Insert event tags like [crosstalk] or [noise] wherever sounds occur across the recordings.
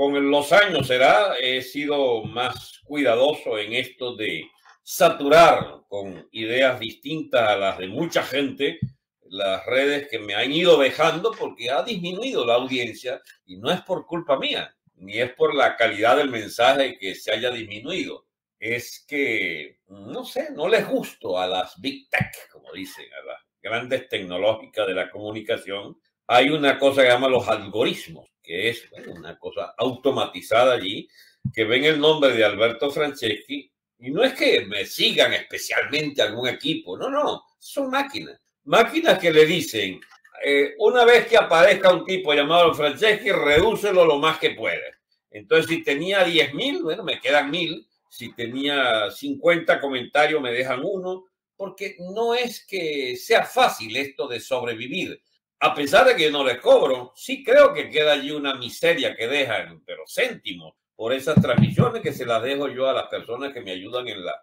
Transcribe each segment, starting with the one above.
con los años será, he sido más cuidadoso en esto de saturar con ideas distintas a las de mucha gente las redes que me han ido dejando porque ha disminuido la audiencia y no es por culpa mía, ni es por la calidad del mensaje que se haya disminuido. Es que, no sé, no les gusto a las big tech, como dicen, a las grandes tecnológicas de la comunicación. Hay una cosa que llama los algoritmos, que es una cosa automatizada allí, que ven el nombre de Alberto Franceschi y no es que me sigan especialmente algún equipo, no, no, son máquinas. Máquinas que le dicen, eh, una vez que aparezca un tipo llamado Franceschi, redúcelo lo más que puedes. Entonces, si tenía 10 mil, bueno, me quedan mil. Si tenía 50 comentarios, me dejan uno. Porque no es que sea fácil esto de sobrevivir. A pesar de que no les cobro, sí creo que queda allí una miseria que dejan, pero céntimos por esas transmisiones que se las dejo yo a las personas que me ayudan en, la,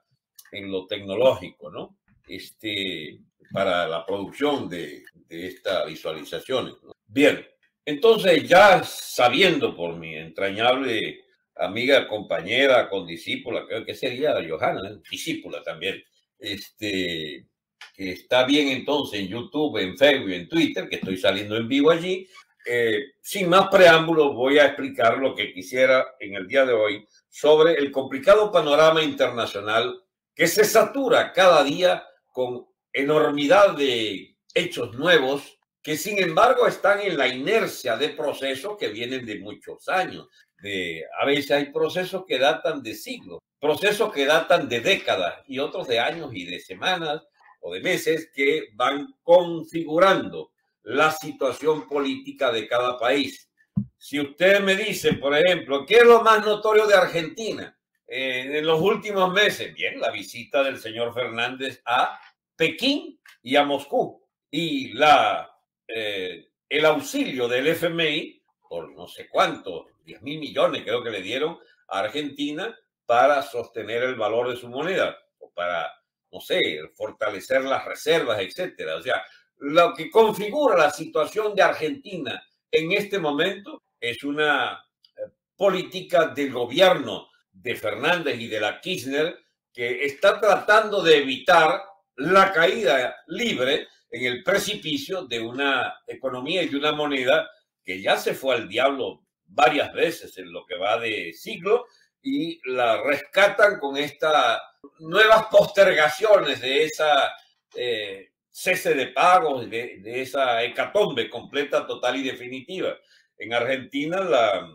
en lo tecnológico, ¿no? Este, para la producción de, de estas visualizaciones. Bien, entonces ya sabiendo por mi entrañable amiga, compañera, condiscípula, creo que sería Johanna, discípula también, este, que está bien entonces en YouTube, en Facebook, en Twitter, que estoy saliendo en vivo allí, eh, sin más preámbulos, voy a explicar lo que quisiera en el día de hoy sobre el complicado panorama internacional que se satura cada día con enormidad de hechos nuevos que sin embargo están en la inercia de procesos que vienen de muchos años. De, a veces hay procesos que datan de siglos, procesos que datan de décadas y otros de años y de semanas o de meses que van configurando la situación política de cada país. Si usted me dice, por ejemplo, ¿qué es lo más notorio de Argentina eh, en los últimos meses? Bien, la visita del señor Fernández a Pekín y a Moscú y la, eh, el auxilio del FMI por no sé cuántos, 10 mil millones creo que le dieron a Argentina para sostener el valor de su moneda o para, no sé, fortalecer las reservas, etcétera. O sea, lo que configura la situación de Argentina en este momento es una eh, política del gobierno de Fernández y de la Kirchner que está tratando de evitar la caída libre en el precipicio de una economía y de una moneda que ya se fue al diablo varias veces en lo que va de siglo y la rescatan con estas nuevas postergaciones de esa eh, cese de pagos, de, de, esa hecatombe completa, total y definitiva. En Argentina la,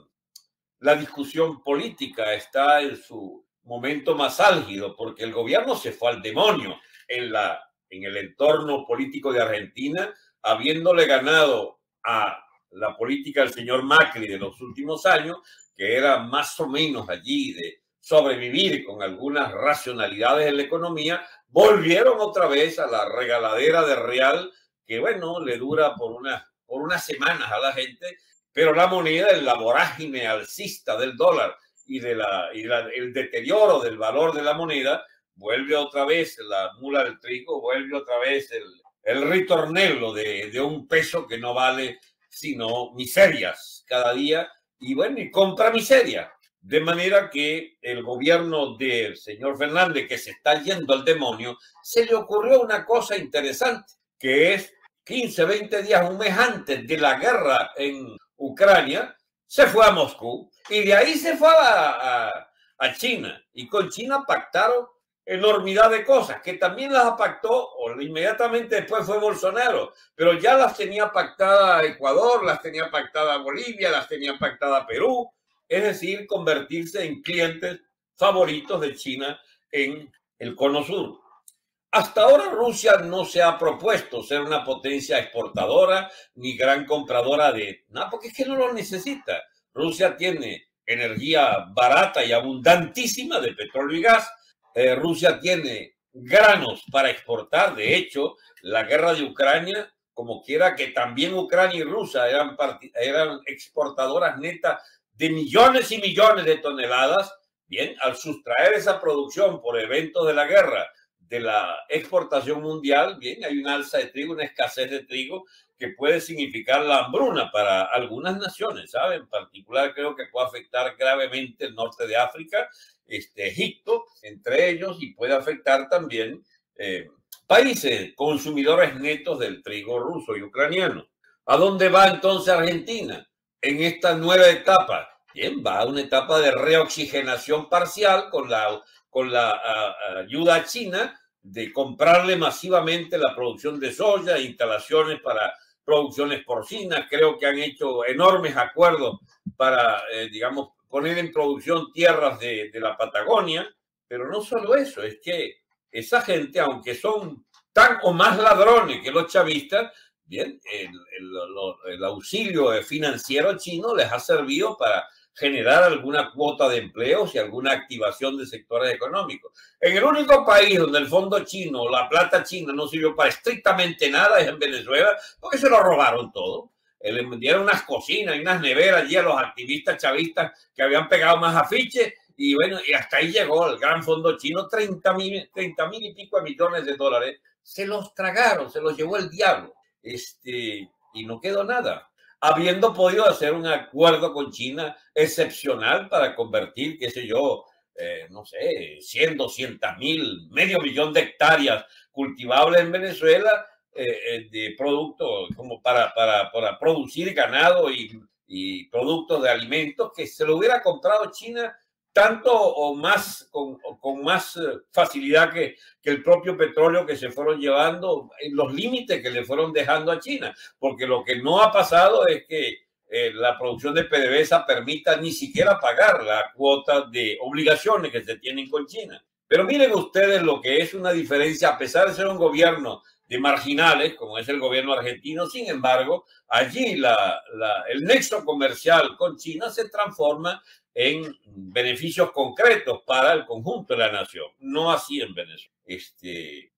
la discusión política está en su momento más álgido porque el gobierno se fue al demonio en, la, en el entorno político de Argentina, habiéndole ganado a la política del señor Macri de los últimos años, que era más o menos allí de sobrevivir con algunas racionalidades en la economía, volvieron otra vez a la regaladera de real, que bueno, le dura por, una, por unas semanas a la gente, pero la moneda, en la vorágine alcista del dólar y, de la, y la, el deterioro del valor de la moneda, vuelve otra vez la mula del trigo, vuelve otra vez el, el ritornello de, de un peso que no vale sino miserias. Cada día, y bueno, y compra miseria. De manera que el gobierno del señor Fernández, que se está yendo al demonio, se le ocurrió una cosa interesante, que es 15, 20 días, un mes antes de la guerra en Ucrania, se fue a Moscú y de ahí se fue a, a, a China. Y con China pactaron enormidad de cosas, que también las pactó, o inmediatamente después fue Bolsonaro, pero ya las tenía pactada Ecuador, las tenía pactada Bolivia, las tenía pactada Perú, es decir, convertirse en clientes favoritos de China en el cono sur. Hasta ahora Rusia no se ha propuesto ser una potencia exportadora ni gran compradora de nada, porque es que no lo necesita. Rusia tiene energía barata y abundantísima de petróleo y gas. Eh, Rusia tiene granos para exportar. De hecho, la guerra de Ucrania, como quiera que también Ucrania y Rusia eran, eran exportadoras netas de millones y millones de toneladas, bien, al sustraer esa producción por eventos de la guerra de la exportación mundial, bien, hay una alza de trigo, una escasez de trigo que puede significar la hambruna para algunas naciones, ¿saben? En particular creo que puede afectar gravemente el norte de África, este, Egipto, entre ellos, y puede afectar también eh, países consumidores netos del trigo ruso y ucraniano. ¿A dónde va entonces Argentina en esta nueva etapa? Bien, va a una etapa de reoxigenación parcial con la, con la ayuda china de comprarle masivamente la producción de soya, instalaciones para producciones porcinas. Creo que han hecho enormes acuerdos para, eh, digamos, poner en producción tierras de, la Patagonia. Pero no solo eso, es que esa gente, aunque son tan o más ladrones que los chavistas, bien, el, el, el, auxilio financiero chino les ha servido para generar alguna cuota de empleos y alguna activación de sectores económicos. En el único país donde el fondo chino, la plata china no sirvió para estrictamente nada es en Venezuela, porque se lo robaron todo. Eh, le dieron unas cocinas y unas neveras allí a los activistas chavistas que habían pegado más afiches y bueno, y hasta ahí llegó el gran fondo chino, 30 mil, 30 mil y pico de millones de dólares. Se los tragaron, se los llevó el diablo. Este, y no quedó nada habiendo podido hacer un acuerdo con China excepcional para convertir, qué sé yo, eh, no sé, 100, 200 mil, medio millón de hectáreas cultivables en Venezuela eh, eh, de productos como para, para, para producir ganado y, y, productos de alimentos que se lo hubiera comprado China tanto o más, con, con más eh, facilidad que, que, el propio petróleo que se fueron llevando, en los límites que le fueron dejando a China, porque lo que no ha pasado es que eh, la producción de PDVSA permita ni siquiera pagar la cuota de obligaciones que se tienen con China. Pero miren ustedes lo que es una diferencia, a pesar de ser un gobierno de marginales, como es el gobierno argentino, sin embargo, allí la, la, el nexo comercial con China se transforma en beneficios concretos para el conjunto de la nación, no así en Venezuela. Este,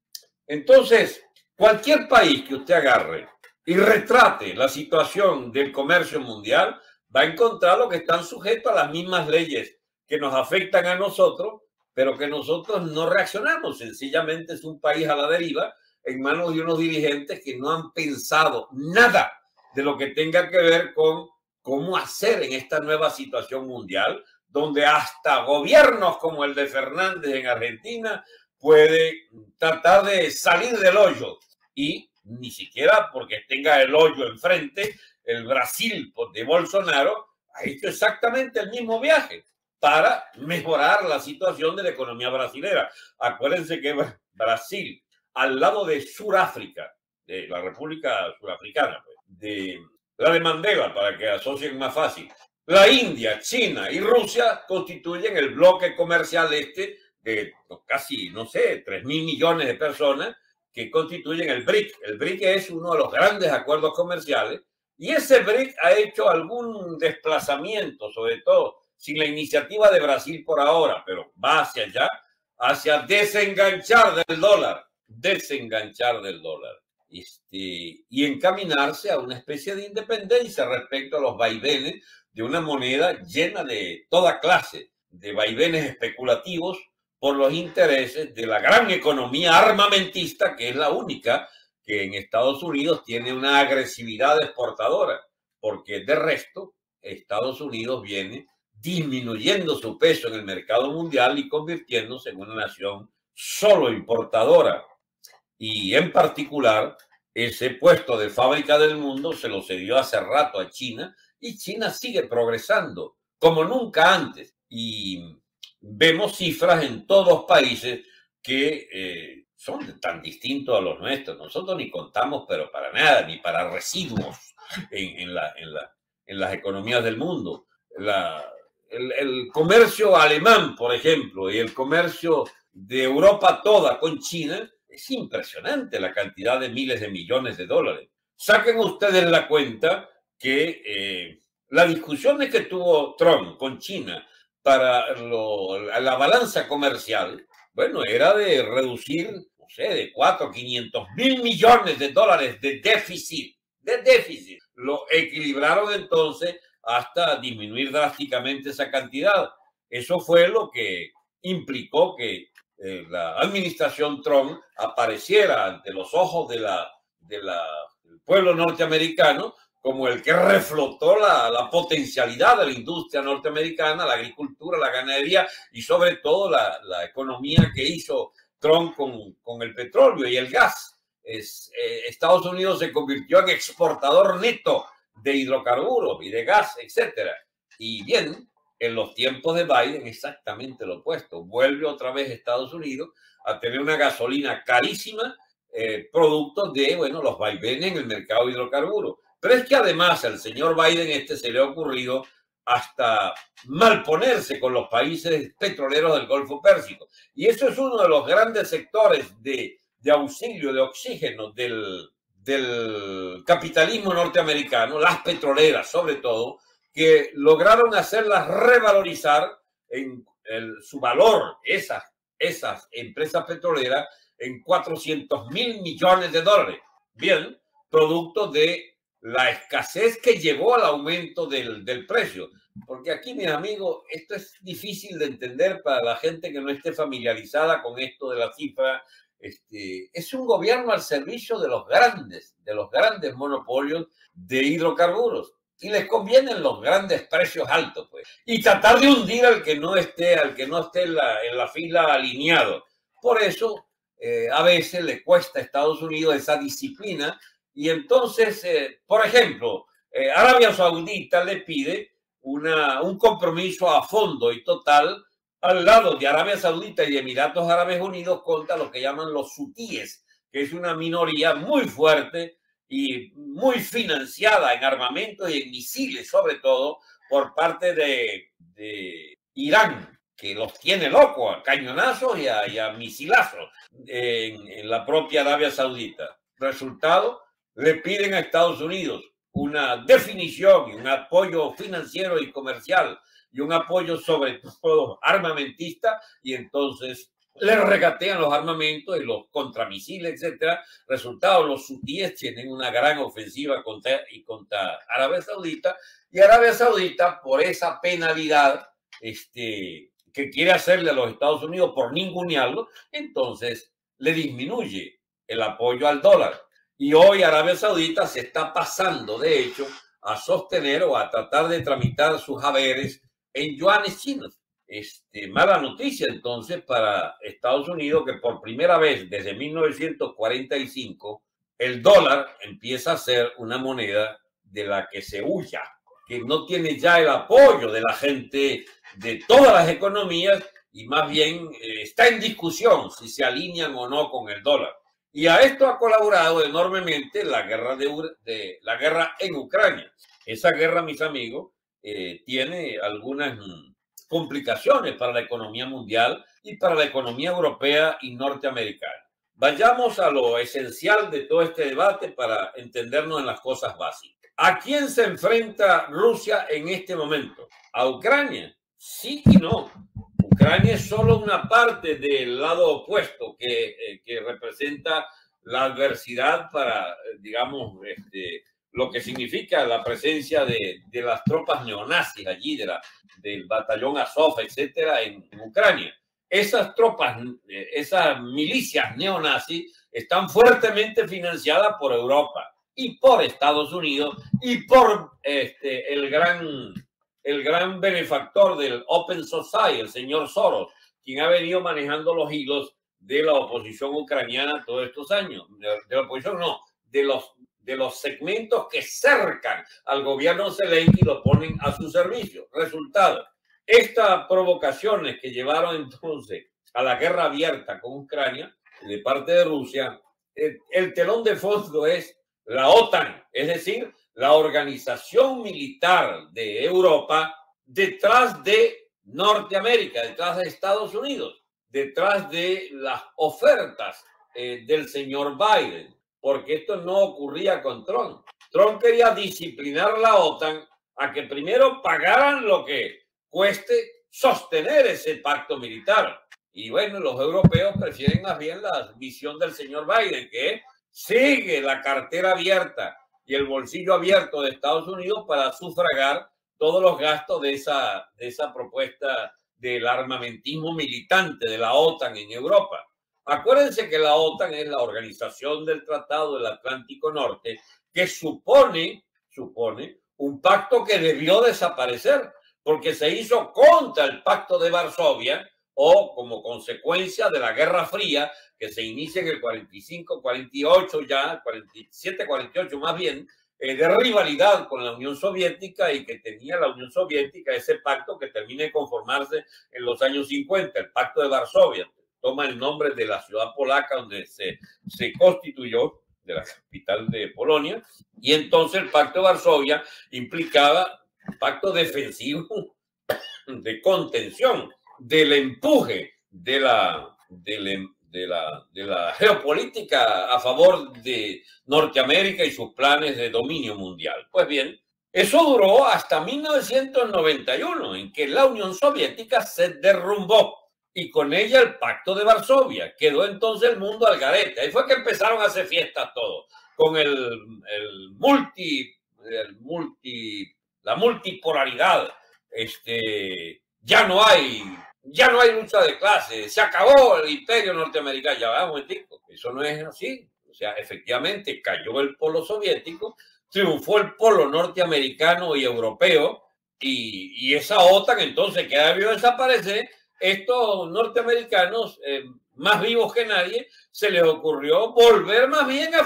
entonces, cualquier país que usted agarre y retrate la situación del comercio mundial, va a encontrar lo que están sujetos a las mismas leyes que nos afectan a nosotros, pero que nosotros no reaccionamos. Sencillamente es un país a la deriva en manos de unos dirigentes que no han pensado nada de lo que tenga que ver con cómo hacer en esta nueva situación mundial, donde hasta gobiernos como el de Fernández en Argentina puede tratar de salir del hoyo y ni siquiera porque tenga el hoyo enfrente, el Brasil de Bolsonaro ha hecho exactamente el mismo viaje para mejorar la situación de la economía brasilera. Acuérdense que Brasil, al lado de Sudáfrica, de la República Surafricana, pues, de la de Mandela, para que asocien más fácil. La India, China y Rusia constituyen el bloque comercial este de casi, no sé, 3 mil millones de personas que constituyen el BRIC. El BRIC es uno de los grandes acuerdos comerciales y ese BRIC ha hecho algún desplazamiento, sobre todo sin la iniciativa de Brasil por ahora, pero va hacia allá, hacia desenganchar del dólar, desenganchar del dólar este, y encaminarse a una especie de independencia respecto a los vaivenes de una moneda llena de toda clase de vaivenes especulativos por los intereses de la gran economía armamentista, que es la única que en Estados Unidos tiene una agresividad exportadora, porque de resto Estados Unidos viene disminuyendo su peso en el mercado mundial y convirtiéndose en una nación solo importadora. Y en particular ese puesto de fábrica del mundo se lo cedió hace rato a China y China sigue progresando como nunca antes. Y vemos cifras en todos los países que eh, son tan distintos a los nuestros. Nosotros ni contamos, pero para nada, ni para residuos en, en, la, en, la, en las economías del mundo. La, el, el comercio alemán, por ejemplo, y el comercio de Europa toda con China, es impresionante la cantidad de miles de millones de dólares. Saquen ustedes la cuenta que eh, la discusión que tuvo Trump con China para lo, la balanza comercial, bueno, era de reducir, no sé, de 4 a 500 mil millones de dólares de déficit, de déficit. Lo equilibraron entonces hasta disminuir drásticamente esa cantidad. Eso fue lo que implicó que eh, la administración Trump apareciera ante los ojos de la, de la, del pueblo norteamericano como el que reflotó la, potencialidad de la industria norteamericana, la agricultura, la ganadería y sobre todo la, economía que hizo Trump con, el petróleo y el gas. Eh, Estados Unidos se convirtió en exportador neto de hidrocarburos y de gas, etc. Y bien, en los tiempos de Biden exactamente lo opuesto. Vuelve otra vez Estados Unidos a tener una gasolina carísima, eh, producto de, bueno, los vaivenes en el mercado de hidrocarburos. Pero es que además al señor Biden este se le ha ocurrido hasta malponerse con los países petroleros del Golfo Pérsico. Y eso es uno de los grandes sectores de, auxilio, de oxígeno del, capitalismo norteamericano, las petroleras sobre todo, que lograron hacerlas revalorizar en su valor, esas, esas empresas petroleras, en 400 mil millones de dólares. Bien, producto de la escasez que llevó al aumento del, precio. Porque aquí, mis amigos, esto es difícil de entender para la gente que no esté familiarizada con esto de la cifra. Este, es un gobierno al servicio de los grandes, de los grandes monopolios de hidrocarburos. Y les convienen los grandes precios altos, pues. Y tratar de hundir al que no esté, al que no esté en la, fila alineado. Por eso, eh, a veces le cuesta a Estados Unidos esa disciplina y entonces, eh, por ejemplo, eh, Arabia Saudita le pide una, un compromiso a fondo y total al lado de Arabia Saudita y Emiratos Árabes Unidos contra lo que llaman los sutíes, que es una minoría muy fuerte y muy financiada en armamento y en misiles, sobre todo por parte de, Irán, que los tiene locos a cañonazos y a, misilazos en, en la propia Arabia Saudita. Resultado, le piden a Estados Unidos una definición y un apoyo financiero y comercial y un apoyo sobre todo armamentista y entonces le regatean los armamentos y los contramisiles, etcétera. Resultado, los sutíes tienen una gran ofensiva contra, y contra Arabia Saudita y Arabia Saudita por esa penalidad este, que quiere hacerle a los Estados Unidos por ningunearlo, entonces le disminuye el apoyo al dólar. Y hoy Arabia Saudita se está pasando, de hecho, a sostener o a tratar de tramitar sus haberes en yuanes chinos. Este, mala noticia entonces para Estados Unidos que por primera vez desde 1945 el dólar empieza a ser una moneda de la que se huya, que no tiene ya el apoyo de la gente de todas las economías y más bien eh, está en discusión si se alinean o no con el dólar. Y a esto ha colaborado enormemente la guerra, de, la guerra en Ucrania. Esa guerra, mis amigos, eh, tiene algunas complicaciones para la economía mundial y para la economía europea y norteamericana. Vayamos a lo esencial de todo este debate para entendernos en las cosas básicas. ¿A quién se enfrenta Rusia en este momento? ¿A Ucrania? Sí y no. Ucrania es solo una parte del lado opuesto que, eh, que representa la adversidad para, eh, digamos, este, lo que significa la presencia de, de las tropas neonazis allí, de la, del batallón Azov, etcétera, en, Ucrania. Esas tropas, eh, esas milicias neonazis están fuertemente financiadas por Europa y por Estados Unidos y por este, el gran el gran benefactor del Open Society, el señor Soros, quien ha venido manejando los hilos de la oposición ucraniana todos estos años. De, la oposición no, de los, de los segmentos que cercan al gobierno Zelensky y lo ponen a su servicio. Resultado, estas provocaciones que llevaron entonces a la guerra abierta con Ucrania de parte de Rusia, el telón de fondo es la OTAN, es decir, la organización militar de Europa detrás de Norteamérica, detrás de Estados Unidos, detrás de las ofertas eh, del señor Biden, porque esto no ocurría con Trump. Trump quería disciplinar la OTAN a que primero pagaran lo que cueste sostener ese pacto militar. Y bueno, los europeos prefieren más bien la visión del señor Biden, que sigue la cartera abierta y el bolsillo abierto de Estados Unidos para sufragar todos los gastos de esa, de esa propuesta del armamentismo militante de la OTAN en Europa. Acuérdense que la OTAN es la Organización del Tratado del Atlántico Norte, que supone, supone un pacto que debió desaparecer, porque se hizo contra el pacto de Varsovia o como consecuencia de la Guerra Fría que se inicia en el 45, 48 ya, 47, 48 más bien, eh, de rivalidad con la Unión Soviética y que tenía la Unión Soviética ese pacto que termina de conformarse en los años 50, el pacto de Varsovia. Toma el nombre de la ciudad polaca donde se, constituyó, de la capital de Polonia, y entonces el pacto de Varsovia implicaba pacto defensivo [coughs] de contención del empuje la, de la geopolítica a favor de Norteamérica y sus planes de dominio mundial. Pues bien, eso duró hasta 1991, en que la Unión Soviética se derrumbó y con ella el Pacto de Varsovia. Quedó entonces el mundo al garete. Ahí fue que empezaron a hacer fiestas todos, con el, multi, el multi, la multipolaridad. Este, ya no hay ya no hay lucha de clases, se acabó el imperio norteamericano. Ya va, momentico, eso no es así. O sea, efectivamente cayó el polo soviético, triunfó el polo norteamericano y europeo, y, y esa OTAN entonces que debió desaparecer, estos norteamericanos, eh, más vivos que nadie, se les ocurrió volver más bien a,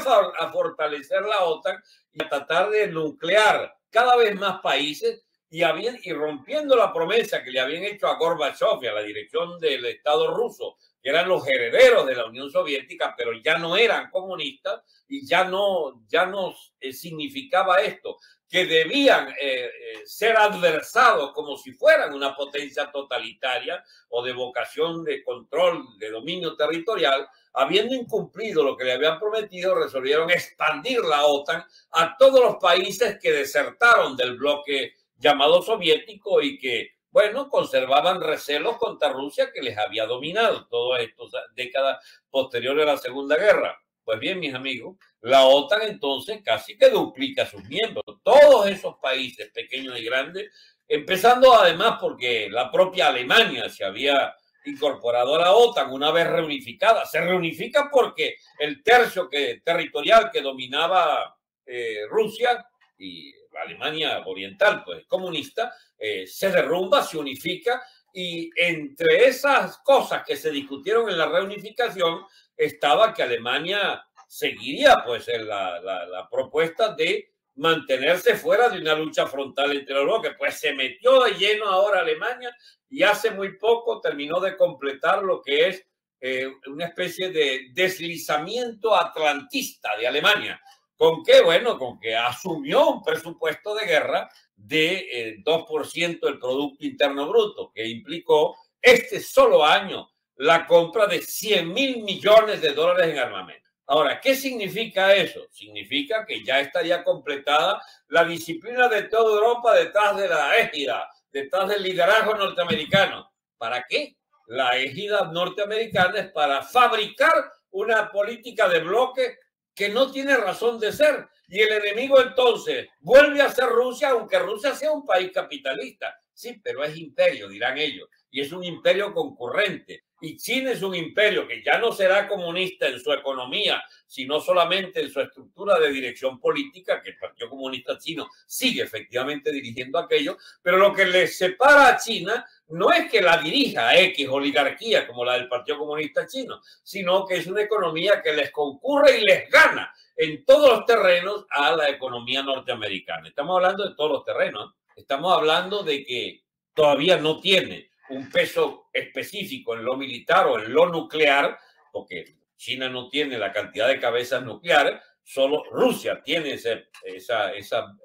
fortalecer la OTAN y a tratar de nuclear cada vez más países y, y rompiendo la promesa que le habían hecho a Gorbachev y a la dirección del Estado ruso, que eran los herederos de la Unión Soviética, pero ya no eran comunistas y ya no, ya no eh, significaba esto, que debían eh, eh, ser adversados como si fueran una potencia totalitaria o de vocación de control, de dominio territorial, habiendo incumplido lo que le habían prometido, resolvieron expandir la OTAN a todos los países que desertaron del bloque llamado soviético y que, bueno, conservaban recelos contra Rusia que les había dominado todas estas décadas posteriores a la Segunda Guerra. Pues bien, mis amigos, la OTAN entonces casi que duplica sus miembros. Todos esos países, pequeños y grandes, empezando además porque la propia Alemania se había incorporado a la OTAN una vez reunificada. Se reunifica porque el tercio que, territorial que dominaba eh, Rusia y Alemania Oriental, pues comunista, eh, se derrumba, se unifica y entre esas cosas que se discutieron en la reunificación estaba que Alemania seguiría pues la, la, propuesta de mantenerse fuera de una lucha frontal entre los bloques. Pues se metió de lleno ahora Alemania y hace muy poco terminó de completar lo que es eh, una especie de deslizamiento atlantista de Alemania. ¿Con qué? Bueno, con que asumió un presupuesto de guerra de 2% eh, del Producto Interno Bruto, que implicó este solo año la compra de 100 mil millones de dólares en armamento. Ahora, ¿qué significa eso? Significa que ya estaría completada la disciplina de toda Europa detrás de la égida, detrás del liderazgo norteamericano. ¿Para qué? La égida norteamericana es para fabricar una política de bloque que no tiene razón de ser. Y el enemigo entonces vuelve a ser Rusia, aunque Rusia sea un país capitalista. Sí, pero es imperio, dirán ellos, y es un imperio concurrente. Y China es un imperio que ya no será comunista en su economía, sino solamente en su estructura de dirección política, que el Partido Comunista Chino sigue efectivamente dirigiendo aquello, pero lo que le separa a China no es que la dirija X oligarquía como la del Partido Comunista Chino, sino que es una economía que les concurre y les gana en todos los terrenos a la economía norteamericana. Estamos hablando de todos los terrenos. Estamos hablando de que todavía no tiene un peso específico en lo militar o en lo nuclear, porque China no tiene la cantidad de cabezas nucleares, solo Rusia tiene ese, esa,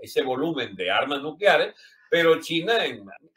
ese volumen de armas nucleares, pero China,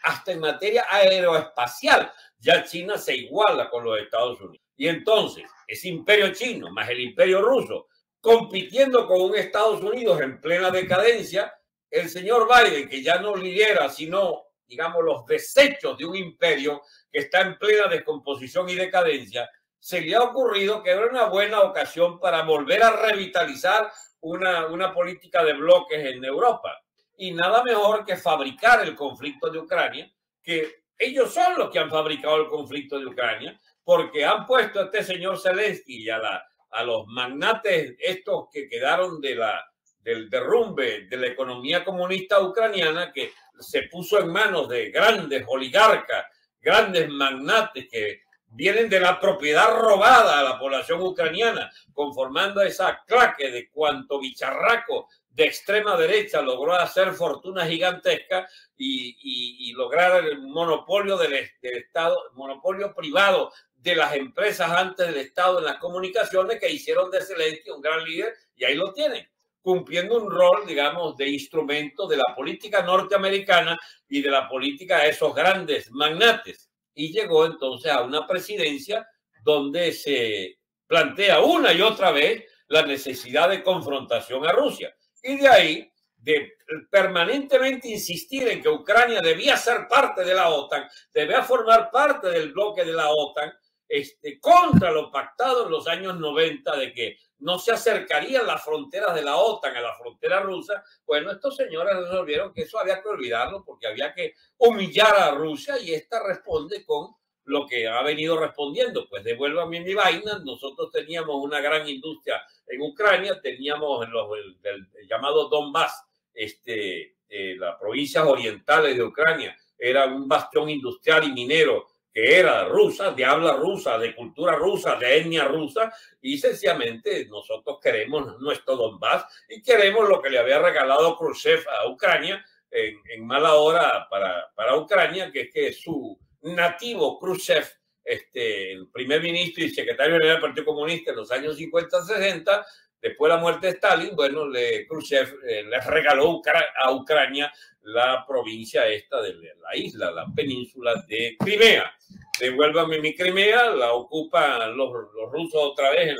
hasta en materia aeroespacial, ya China se iguala con los Estados Unidos. Y entonces, ese imperio chino más el imperio ruso, compitiendo con un Estados Unidos en plena decadencia, el señor Biden, que ya no lidera, sino, digamos, los desechos de un imperio que está en plena descomposición y decadencia, se le ha ocurrido que era una buena ocasión para volver a revitalizar una, una política de bloques en Europa. Y nada mejor que fabricar el conflicto de Ucrania, que ellos son los que han fabricado el conflicto de Ucrania, porque han puesto a este señor Zelensky y a, los magnates estos que quedaron de la, del derrumbe de la economía comunista ucraniana que se puso en manos de grandes oligarcas, grandes magnates que vienen de la propiedad robada a la población ucraniana, conformando esa claque de cuanto bicharraco de extrema derecha logró hacer fortuna gigantesca y, lograr el monopolio del, Estado, monopolio privado de las empresas antes del Estado en las comunicaciones que hicieron de Zelensky un gran líder y ahí lo tienen cumpliendo un rol, digamos, de instrumento de la política norteamericana y de la política de esos grandes magnates. Y llegó entonces a una presidencia donde se plantea una y otra vez la necesidad de confrontación a Rusia. Y de ahí, de permanentemente insistir en que Ucrania debía ser parte de la OTAN, debía formar parte del bloque de la OTAN, este, contra lo pactado en los años 90 de que no se acercarían las fronteras de la OTAN a la frontera rusa, bueno, estos señores resolvieron que eso había que olvidarlo porque había que humillar a Rusia y esta responde con lo que ha venido respondiendo, pues devuélvame mi vaina, nosotros teníamos una gran industria en Ucrania, teníamos los, el, llamado Donbass, este, eh, las provincias orientales de Ucrania, era un bastión industrial y minero que era rusa, de habla rusa, de cultura rusa, de etnia rusa, y sencillamente nosotros queremos nuestro Donbass y queremos lo que le había regalado Khrushchev a Ucrania en, mala hora para, para, Ucrania, que es que su nativo Khrushchev, este, el primer ministro y secretario del Partido Comunista en los años 50-60, después de la muerte de Stalin, bueno, le, Khrushchev eh, le regaló a Ucrania la provincia esta de la isla, la península de Crimea. Devuélvame mi Crimea, la ocupan los, rusos otra vez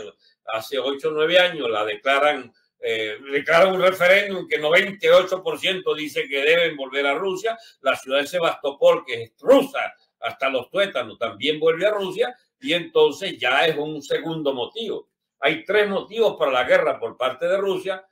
hace 8 o 9 años, la declaran, eh, declaran un referéndum que 98% dice que deben volver a Rusia, la ciudad de Sebastopol, que es rusa, hasta los tuétanos, también vuelve a Rusia, y entonces ya es un segundo motivo. Hay tres motivos para la guerra por parte de Rusia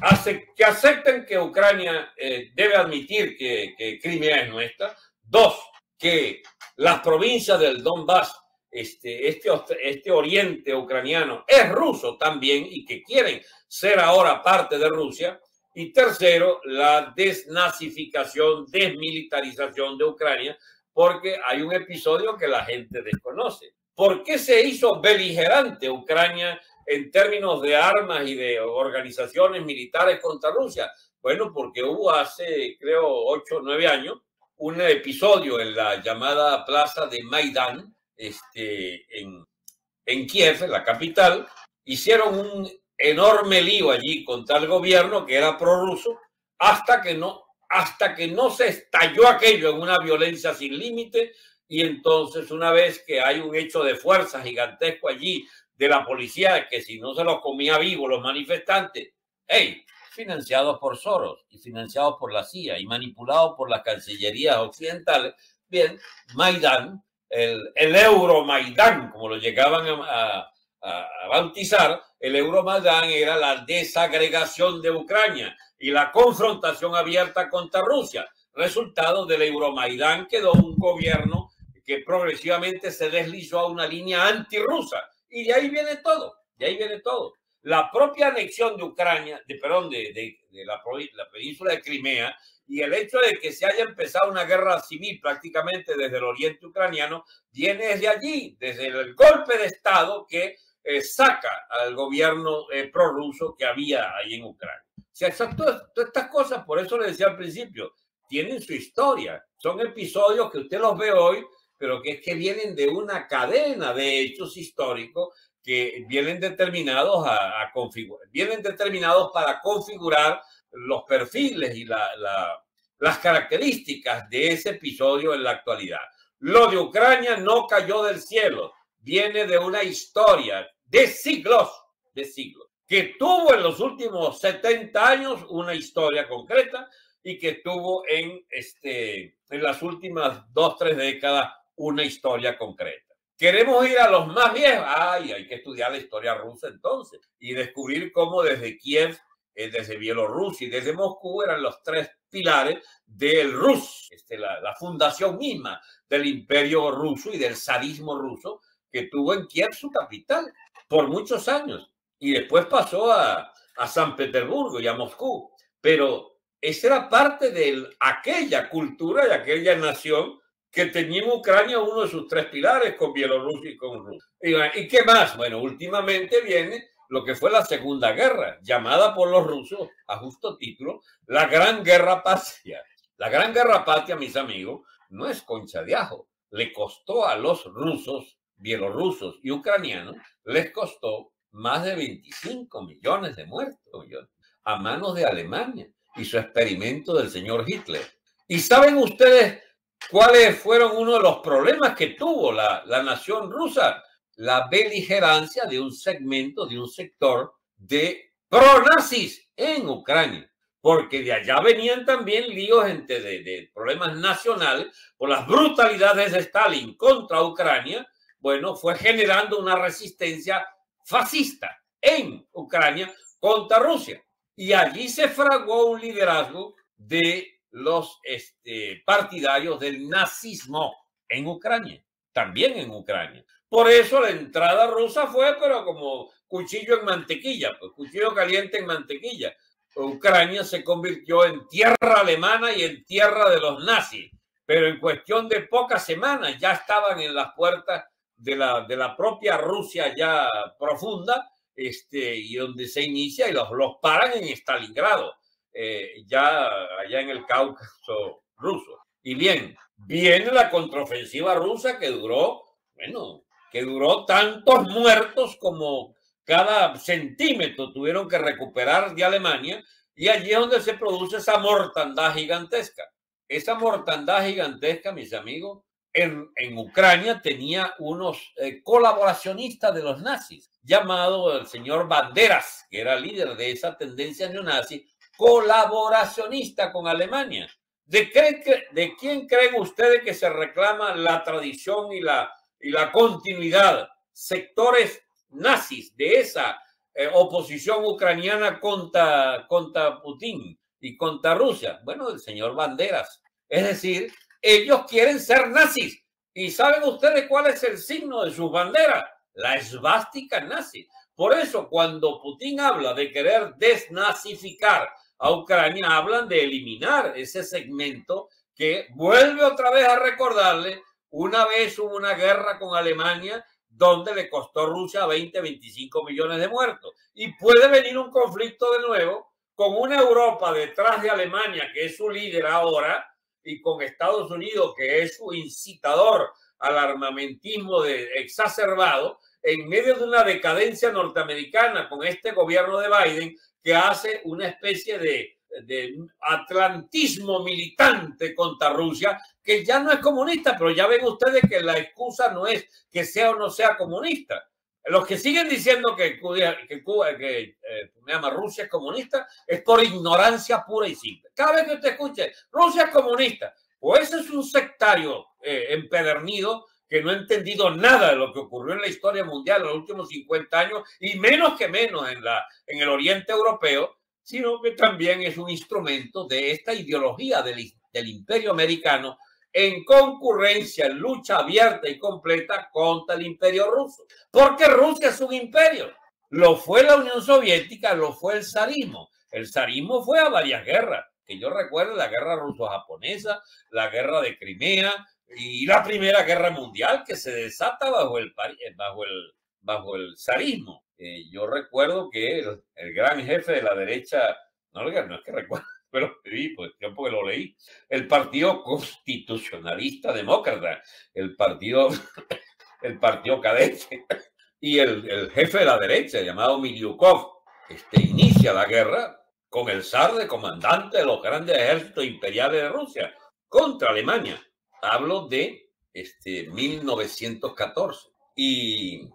hace, que acepten que Ucrania eh, debe admitir que, que, Crimea es nuestra. Dos, que las provincias del Donbass, este, este, este oriente ucraniano, es ruso también y que quieren ser ahora parte de Rusia. Y tercero, la desnazificación, desmilitarización de Ucrania, porque hay un episodio que la gente desconoce. ¿Por qué se hizo beligerante Ucrania en términos de armas y de organizaciones militares contra Rusia? Bueno, porque hubo hace, creo, ocho o nueve años un episodio en la llamada plaza de Maidán, este, en, Kiev, la capital. Hicieron un enorme lío allí contra el gobierno que era prorruso hasta que no hasta que no se estalló aquello en una violencia sin límite y entonces una vez que hay un hecho de fuerza gigantesco allí de la policía que si no se los comía vivo los manifestantes, hey, financiados por Soros y financiados por la CIA y manipulados por las cancillerías occidentales, bien, Maidán, el, el Euromaidán, como lo llegaban a, a, bautizar, el Euromaidán era la desagregación de Ucrania y la confrontación abierta contra Rusia. Resultado del Euromaidán quedó un gobierno que progresivamente se deslizó a una línea antirrusa y de ahí viene todo, de ahí viene todo. La propia anexión de Ucrania, de, perdón, de, de, la, la, península de Crimea y el hecho de que se haya empezado una guerra civil prácticamente desde el oriente ucraniano, viene desde allí, desde el golpe de Estado que eh, saca al gobierno eh, prorruso que había ahí en Ucrania. O sea, todas estas cosas, por eso le decía al principio, tienen su historia. Son episodios que usted los ve hoy, pero que es que vienen de una cadena de hechos históricos que vienen determinados a, configurar, vienen determinados para configurar los perfiles y las características de ese episodio en la actualidad. Lo de Ucrania no cayó del cielo, viene de una historia de siglos, de siglos, que tuvo en los últimos 70 años una historia concreta y que tuvo en, este, en las últimas dos, tres décadas una historia concreta. Queremos ir a los más viejos. Ay, hay que estudiar la historia rusa entonces y descubrir cómo desde Kiev, eh, desde Bielorrusia y desde Moscú eran los tres pilares del Rus, este, la, fundación misma del imperio ruso y del zarismo ruso, que tuvo en Kiev su capital por muchos años y después pasó a, a San Petersburgo y a Moscú. Pero esa era parte de aquella cultura y aquella nación que tenía en Ucrania uno de sus tres pilares con Bielorrusia y con Rusia. ¿Y qué más? Bueno, últimamente viene lo que fue la Segunda Guerra, llamada por los rusos, a justo título, la Gran Guerra Patria. La Gran Guerra Patria, mis amigos, no es concha de ajo. Le costó a los rusos, bielorrusos y ucranianos, les costó más de 25 millones de muertos a manos de Alemania y su experimento del señor Hitler. ¿Y saben ustedes cuáles fueron uno de los problemas que tuvo la, la nación rusa? La beligerancia de un segmento, de un sector de pronazis en Ucrania, porque de allá venían también líos entre de, problemas nacionales por las brutalidades de Stalin contra Ucrania. Bueno, fue generando una resistencia fascista en Ucrania contra Rusia. Y allí se fraguó un liderazgo de los este, partidarios del nazismo en Ucrania, también en Ucrania. Por eso la entrada rusa fue, pero como cuchillo en mantequilla, pues cuchillo caliente en mantequilla. Ucrania se convirtió en tierra alemana y en tierra de los nazis, pero en cuestión de pocas semanas ya estaban en las puertas de la, de la propia Rusia ya profunda, este, y donde se inicia y los, los paran en Stalingrado, eh, ya allá en el Cáucaso ruso. Y bien, viene la contraofensiva rusa que duró, bueno, que duró tantos muertos como cada centímetro tuvieron que recuperar de Alemania, y allí es donde se produce esa mortandad gigantesca. Esa mortandad gigantesca, mis amigos, en, en Ucrania tenía unos eh, colaboracionistas de los nazis, llamado el señor Banderas, que era líder de esa tendencia neonazi, colaboracionista con Alemania. ¿De, ¿De quién creen ustedes que se reclama la tradición y la, y la continuidad? Sectores nazis de esa eh, oposición ucraniana contra, contra Putin y contra Rusia. Bueno, el señor Banderas. Es decir, ellos quieren ser nazis. ¿Y saben ustedes cuál es el signo de sus banderas? La esvástica nazi. Por eso, cuando Putin habla de querer desnazificar a Ucrania, hablan de eliminar ese segmento que vuelve otra vez a recordarle, una vez hubo una guerra con Alemania donde le costó a Rusia 20, 25 millones de muertos. Y puede venir un conflicto de nuevo con una Europa detrás de Alemania, que es su líder ahora, y con Estados Unidos, que es su incitador al armamentismo de, exacerbado, en medio de una decadencia norteamericana con este gobierno de Biden que hace una especie de, de atlantismo militante contra Rusia, que ya no es comunista, pero ya ven ustedes que la excusa no es que sea o no sea comunista, los que siguen diciendo que Cuba, que, Cuba, que eh, me llama Rusia es comunista es por ignorancia pura y simple. Cada vez que usted escuche Rusia es comunista, o ese es un sectario eh, empedernido que no ha entendido nada de lo que ocurrió en la historia mundial en los últimos 50 años y menos que menos en, la, en el Oriente Europeo, sino que también es un instrumento de esta ideología del, del imperio americano en concurrencia, en lucha abierta y completa contra el imperio ruso. Porque Rusia es un imperio. Lo fue la Unión Soviética, lo fue el zarismo. El zarismo fue a varias guerras, que yo recuerdo la guerra ruso-japonesa, la guerra de Crimea y la primera guerra mundial que se desata bajo el, bajo el, bajo el zarismo. Eh, yo recuerdo que el, el, gran jefe de la derecha, no, no es que recuerdo, [laughs] pero sí, pues yo porque lo leí. El Partido Constitucionalista Demócrata, el partido, [laughs] el partido cadete [laughs] y el, el jefe de la derecha, llamado Milyukov, este, inicia la guerra con el zar de comandante de los grandes ejércitos imperiales de Rusia contra Alemania. Hablo de este, 1914. Y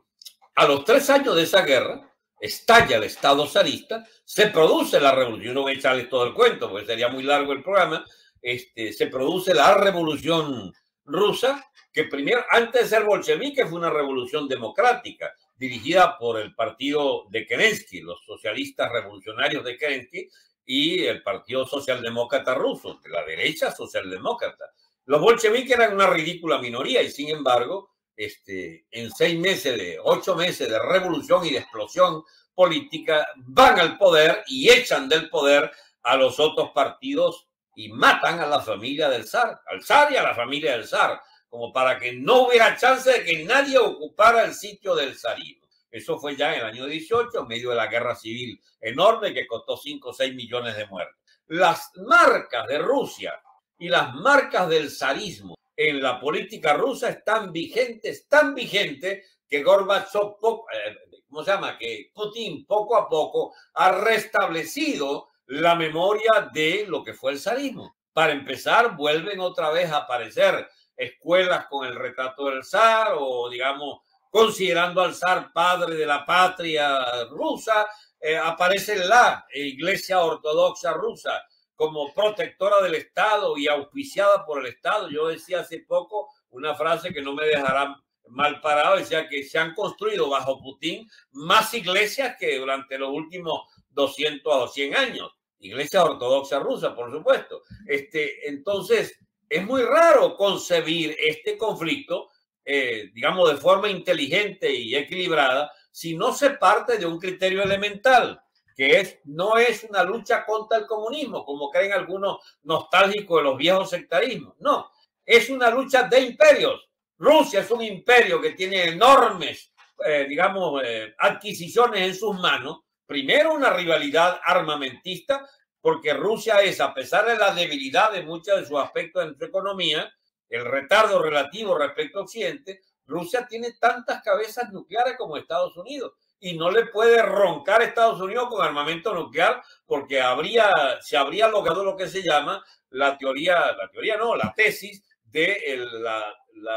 a los tres años de esa guerra, estalla el Estado zarista, se produce la revolución, no voy a echarle todo el cuento porque sería muy largo el programa, este, se produce la revolución rusa, que primero, antes de ser bolchevique, fue una revolución democrática, dirigida por el partido de Kerensky, los socialistas revolucionarios de Kerensky, y el Partido Socialdemócrata ruso, de la derecha socialdemócrata. Los bolcheviques eran una ridícula minoría y sin embargo este, en seis meses, de ocho meses de revolución y de explosión política, van al poder y echan del poder a los otros partidos y matan a la familia del zar, al zar y a la familia del zar, como para que no hubiera chance de que nadie ocupara el sitio del zarismo. Eso fue ya en el año 18, en medio de la guerra civil enorme que costó 5 o 6 millones de muertos. Las marcas de Rusia y las marcas del zarismo en la política rusa están vigentes, tan vigentes que Gorbachev, eh, ¿cómo se llama? Que Putin poco a poco ha restablecido la memoria de lo que fue el zarismo. Para empezar, vuelven otra vez a aparecer escuelas con el retrato del zar o, digamos, considerando al zar padre de la patria rusa, eh, aparece la Iglesia Ortodoxa rusa como protectora del Estado y auspiciada por el Estado. Yo decía hace poco una frase que no me dejará mal parado, decía que se han construido bajo Putin más iglesias que durante los últimos 200 o 100 años. Iglesia ortodoxa rusa, por supuesto. Este, entonces, es muy raro concebir este conflicto, eh, digamos, de forma inteligente y equilibrada, si no se parte de un criterio elemental que es, no es una lucha contra el comunismo, como creen algunos nostálgicos de los viejos sectarismos. No, es una lucha de imperios. Rusia es un imperio que tiene enormes, eh, digamos, eh, adquisiciones en sus manos. Primero, una rivalidad armamentista, porque Rusia es, a pesar de la debilidad de muchos de sus aspectos en su economía, el retardo relativo respecto a Occidente, Rusia tiene tantas cabezas nucleares como Estados Unidos y no le puede roncar Estados Unidos con armamento nuclear porque habría, se habría logrado lo que se llama la teoría, la teoría no, la tesis de la,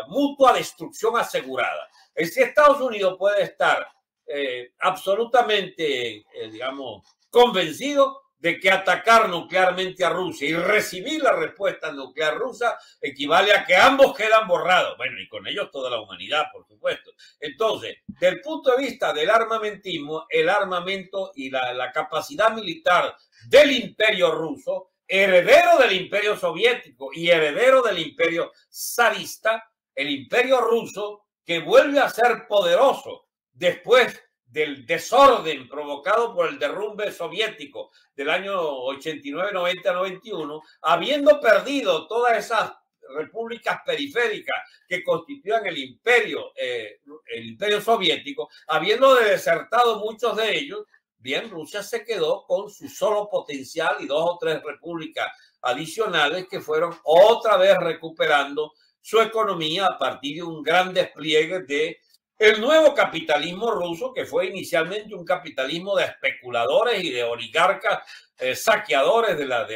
mutua destrucción asegurada. Es si Estados Unidos puede estar eh, absolutamente, eh, digamos, convencido de que atacar nuclearmente a Rusia y recibir la respuesta nuclear rusa equivale a que ambos quedan borrados. Bueno, y con ellos toda la humanidad, por supuesto. Entonces, del punto de vista del armamentismo, el armamento y la, capacidad militar del imperio ruso, heredero del imperio soviético y heredero del imperio zarista, el imperio ruso que vuelve a ser poderoso después del desorden provocado por el derrumbe soviético del año 89, 90, 91, habiendo perdido todas esas repúblicas periféricas que constituían el imperio, eh, el imperio soviético, habiendo desertado muchos de ellos, bien, Rusia se quedó con su solo potencial y dos o tres repúblicas adicionales que fueron otra vez recuperando su economía a partir de un gran despliegue de el nuevo capitalismo ruso, que fue inicialmente un capitalismo de especuladores y de oligarcas eh, saqueadores de la,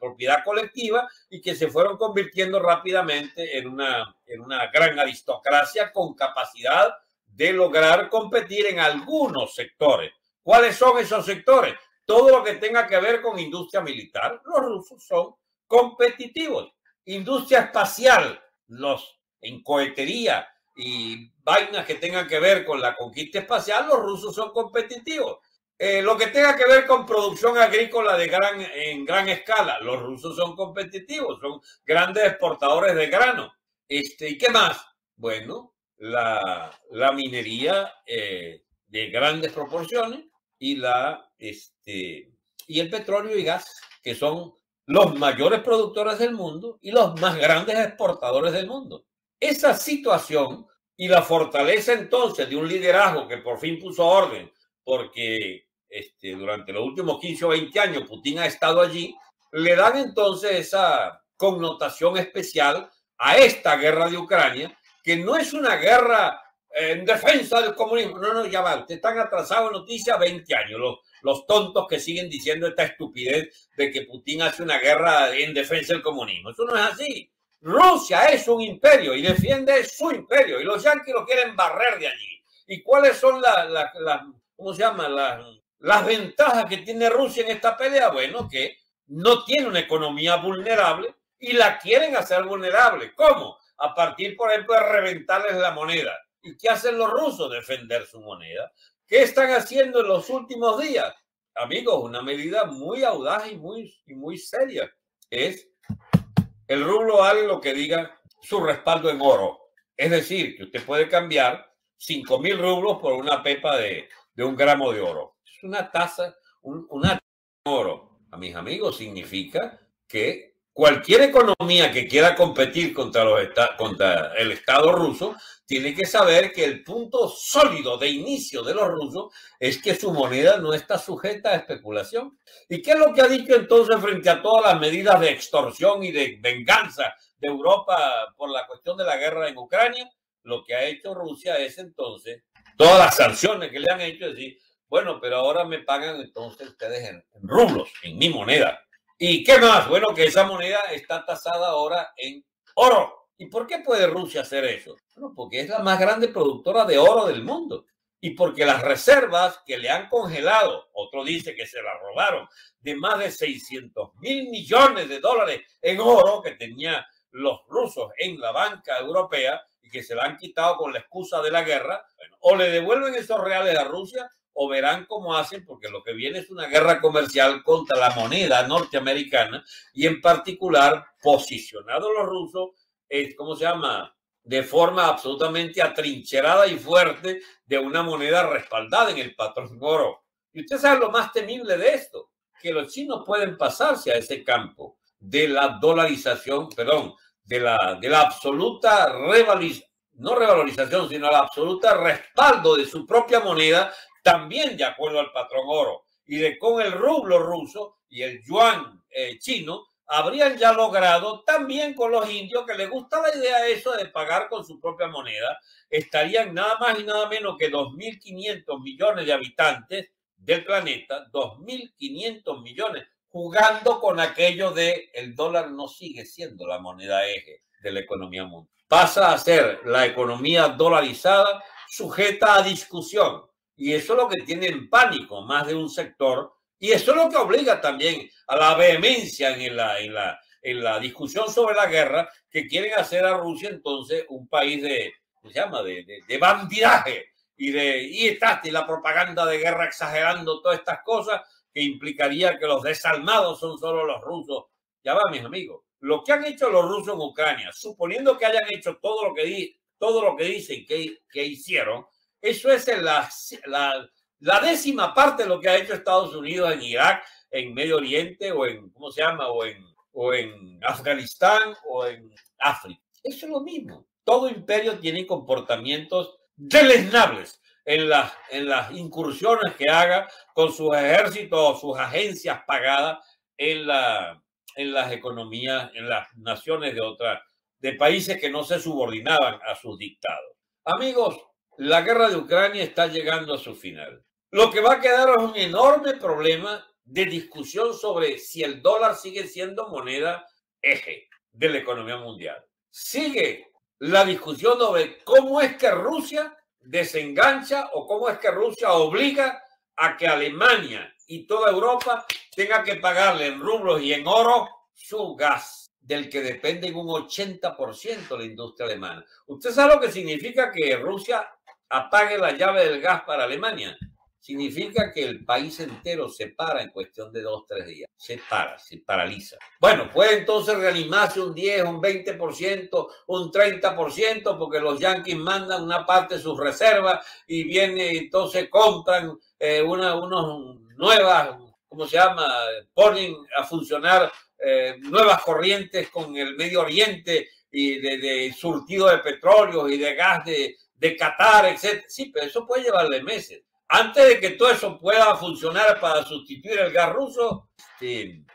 propiedad colectiva y que se fueron convirtiendo rápidamente en una, en una gran aristocracia con capacidad de lograr competir en algunos sectores. ¿Cuáles son esos sectores? Todo lo que tenga que ver con industria militar. Los rusos son competitivos. Industria espacial, los en cohetería, y vainas que tengan que ver con la conquista espacial, los rusos son competitivos. Eh, lo que tenga que ver con producción agrícola de gran, en gran escala, los rusos son competitivos, son grandes exportadores de grano. Este, ¿Y qué más? Bueno, la, la minería eh, de grandes proporciones y, la, este, y el petróleo y gas, que son los mayores productores del mundo y los más grandes exportadores del mundo. Esa situación y la fortaleza entonces de un liderazgo que por fin puso orden, porque este, durante los últimos 15 o 20 años Putin ha estado allí, le dan entonces esa connotación especial a esta guerra de Ucrania, que no es una guerra en defensa del comunismo. No, no, ya va, ustedes están atrasados en noticias 20 años. Los, los tontos que siguen diciendo esta estupidez de que Putin hace una guerra en defensa del comunismo. Eso no es así. Rusia es un imperio y defiende su imperio y los yanquis lo quieren barrer de allí. ¿Y cuáles son las, ¿cómo se llama? Las ventajas que tiene Rusia en esta pelea? Bueno, que no tiene una economía vulnerable y la quieren hacer vulnerable. ¿Cómo? A partir, por ejemplo, de reventarles la moneda. ¿Y qué hacen los rusos? Defender su moneda. ¿Qué están haciendo en los últimos días? Amigos, una medida muy audaz y muy, y muy seria. Es el rublo vale lo que diga su respaldo en oro. Es decir, que usted puede cambiar 5 mil rublos por una pepa de, de, un gramo de oro. Es una taza, un, una taza de oro. A mis amigos significa que cualquier economía que quiera competir contra, los, el Estado ruso tiene que saber que el punto sólido de inicio de los rusos es que su moneda no está sujeta a especulación. ¿Y qué es lo que ha dicho entonces frente a todas las medidas de extorsión y de venganza de Europa por la cuestión de la guerra en Ucrania? Lo que ha hecho Rusia es entonces, todas las sanciones que le han hecho, decir, bueno, pero ahora me pagan entonces ustedes en rublos, en mi moneda. ¿Y qué más? Bueno, que esa moneda está tasada ahora en oro. ¿Y por qué puede Rusia hacer eso? Bueno, porque es la más grande productora de oro del mundo. Y porque las reservas que le han congelado, otro dice que se las robaron, de más de 600 mil millones de dólares en oro que tenía los rusos en la banca europea y que se la han quitado con la excusa de la guerra, bueno, o le devuelven esos reales a Rusia o verán cómo hacen, porque lo que viene es una guerra comercial contra la moneda norteamericana y en particular posicionados los rusos ¿cómo se llama? De forma absolutamente atrincherada y fuerte de una moneda respaldada en el patrón oro. Y usted sabe lo más temible de esto, que los chinos pueden pasarse a ese campo de la dolarización, perdón, de la, de la absoluta revalorización, no revalorización, sino la absoluta respaldo de su propia moneda, también de acuerdo al patrón oro. Y de con el rublo ruso y el yuan eh, chino, habrían ya logrado también con los indios que les gusta la idea eso de pagar con su propia moneda, estarían nada más y nada menos que 2.500 millones de habitantes del planeta, 2.500 millones, jugando con aquello de el dólar no sigue siendo la moneda eje de la economía mundial. Pasa a ser la economía dolarizada sujeta a discusión. Y eso es lo que tiene en pánico más de un sector y eso es lo que obliga también a la vehemencia en la, en la, en la discusión sobre la guerra que quieren hacer a Rusia entonces un país de, se llama? De, de, bandidaje y de y está la propaganda de guerra exagerando todas estas cosas que implicaría que los desalmados son solo los rusos. Ya va, mis amigos. Lo que han hecho los rusos en Ucrania, suponiendo que hayan hecho todo lo que, di, todo lo que dicen que, que hicieron, eso es la, la, décima parte de lo que ha hecho Estados Unidos en Irak, en Medio Oriente o en, ¿cómo se llama? O en, o en Afganistán o en África. Eso es lo mismo. Todo imperio tiene comportamientos deleznables en las, en las incursiones que haga con sus ejércitos o sus agencias pagadas en, la, en las economías, en las naciones de otras, de países que no se subordinaban a sus dictados. Amigos, la guerra de Ucrania está llegando a su final. Lo que va a quedar es un enorme problema de discusión sobre si el dólar sigue siendo moneda eje de la economía mundial. Sigue la discusión sobre cómo es que Rusia desengancha o cómo es que Rusia obliga a que Alemania y toda Europa tenga que pagarle en rublos y en oro su gas, del que depende en un 80% la industria alemana. ¿Usted sabe lo que significa que Rusia apague la llave del gas para Alemania? significa que el país entero se para en cuestión de dos, tres días. Se para, se paraliza. Bueno, puede entonces reanimarse un 10, un 20%, un 30%, porque los yanquis mandan una parte de sus reservas y viene, entonces compran eh, una, unos nuevas, ¿cómo se llama? Ponen a funcionar eh, nuevas corrientes con el Medio Oriente y de, de surtido de petróleo y de gas de, de Qatar, etc. Sí, pero eso puede llevarle meses antes de que todo eso pueda funcionar para sustituir el gas ruso,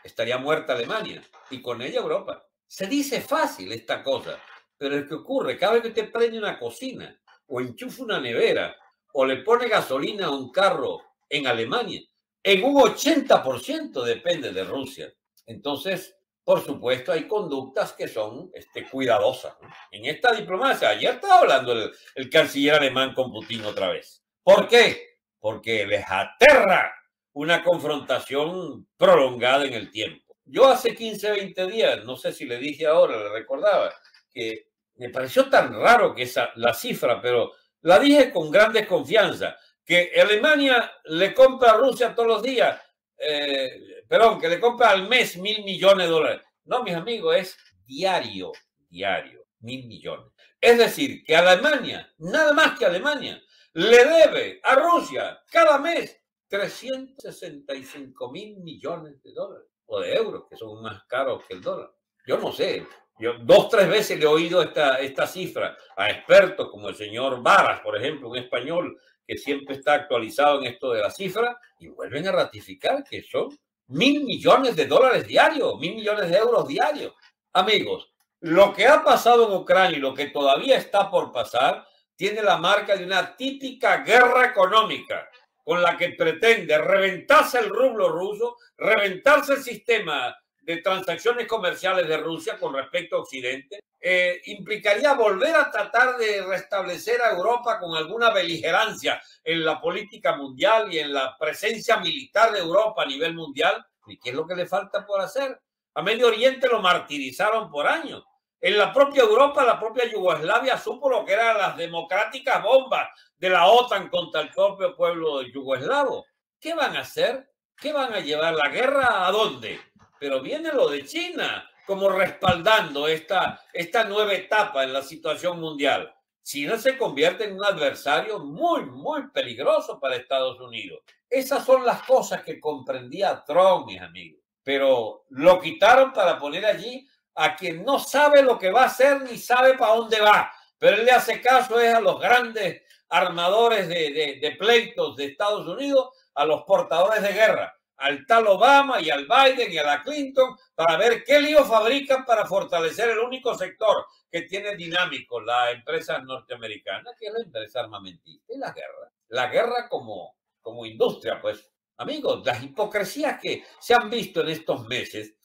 estaría muerta Alemania y con ella Europa. Se dice fácil esta cosa, pero es que ocurre, cada vez que usted prende una cocina o enchufa una nevera o le pone gasolina a un carro en Alemania, en un 80% depende de Rusia. Entonces, por supuesto, hay conductas que son este, cuidadosas. En esta diplomacia, ayer estaba hablando el, canciller alemán con Putin otra vez. ¿Por qué? porque les aterra una confrontación prolongada en el tiempo. Yo hace 15, 20 días, no sé si le dije ahora, le recordaba, que me pareció tan raro que esa, la cifra, pero la dije con gran desconfianza, que Alemania le compra a Rusia todos los días, eh, perdón, que le compra al mes mil millones de dólares. No, mis amigos, es diario, diario. mil millones. Es decir, que Alemania, nada más que Alemania, le debe a Rusia cada mes 365 mil millones de dólares o de euros, que son más caros que el dólar. Yo no sé, yo dos, tres veces le he oído esta, esta cifra a expertos como el señor Varas, por ejemplo, un español que siempre está actualizado en esto de la cifra, y vuelven a ratificar que son mil millones de dólares diarios, mil millones de euros diarios. Amigos, lo que ha pasado en Ucrania y lo que todavía está por pasar tiene la marca de una típica guerra económica con la que pretende reventarse el rublo ruso, reventarse el sistema de transacciones comerciales de Rusia con respecto a Occidente, eh, implicaría volver a tratar de restablecer a Europa con alguna beligerancia en la política mundial y en la presencia militar de Europa a nivel mundial. ¿Y qué es lo que le falta por hacer? A Medio Oriente lo martirizaron por años. En la propia Europa, la propia Yugoslavia supo lo que eran las democráticas bombas de la OTAN contra el propio pueblo yugoslavo. ¿Qué van a hacer? ¿Qué van a llevar la guerra? ¿A dónde? Pero viene lo de China como respaldando esta, esta nueva etapa en la situación mundial. China se convierte en un adversario muy, muy peligroso para Estados Unidos. Esas son las cosas que comprendía Trump, mis amigos. Pero lo quitaron para poner allí a quien no sabe lo que va a hacer ni sabe para dónde va. Pero él le hace caso es a los grandes armadores de, de pleitos de Estados Unidos, a los portadores de guerra al tal Obama y al Biden y a la Clinton para ver qué lío fabrican para fortalecer el único sector que tiene dinámico la empresa norteamericana, que es la empresa armamentista y la guerra. La guerra como, como industria, pues, amigos, las hipocresías que se han visto en estos meses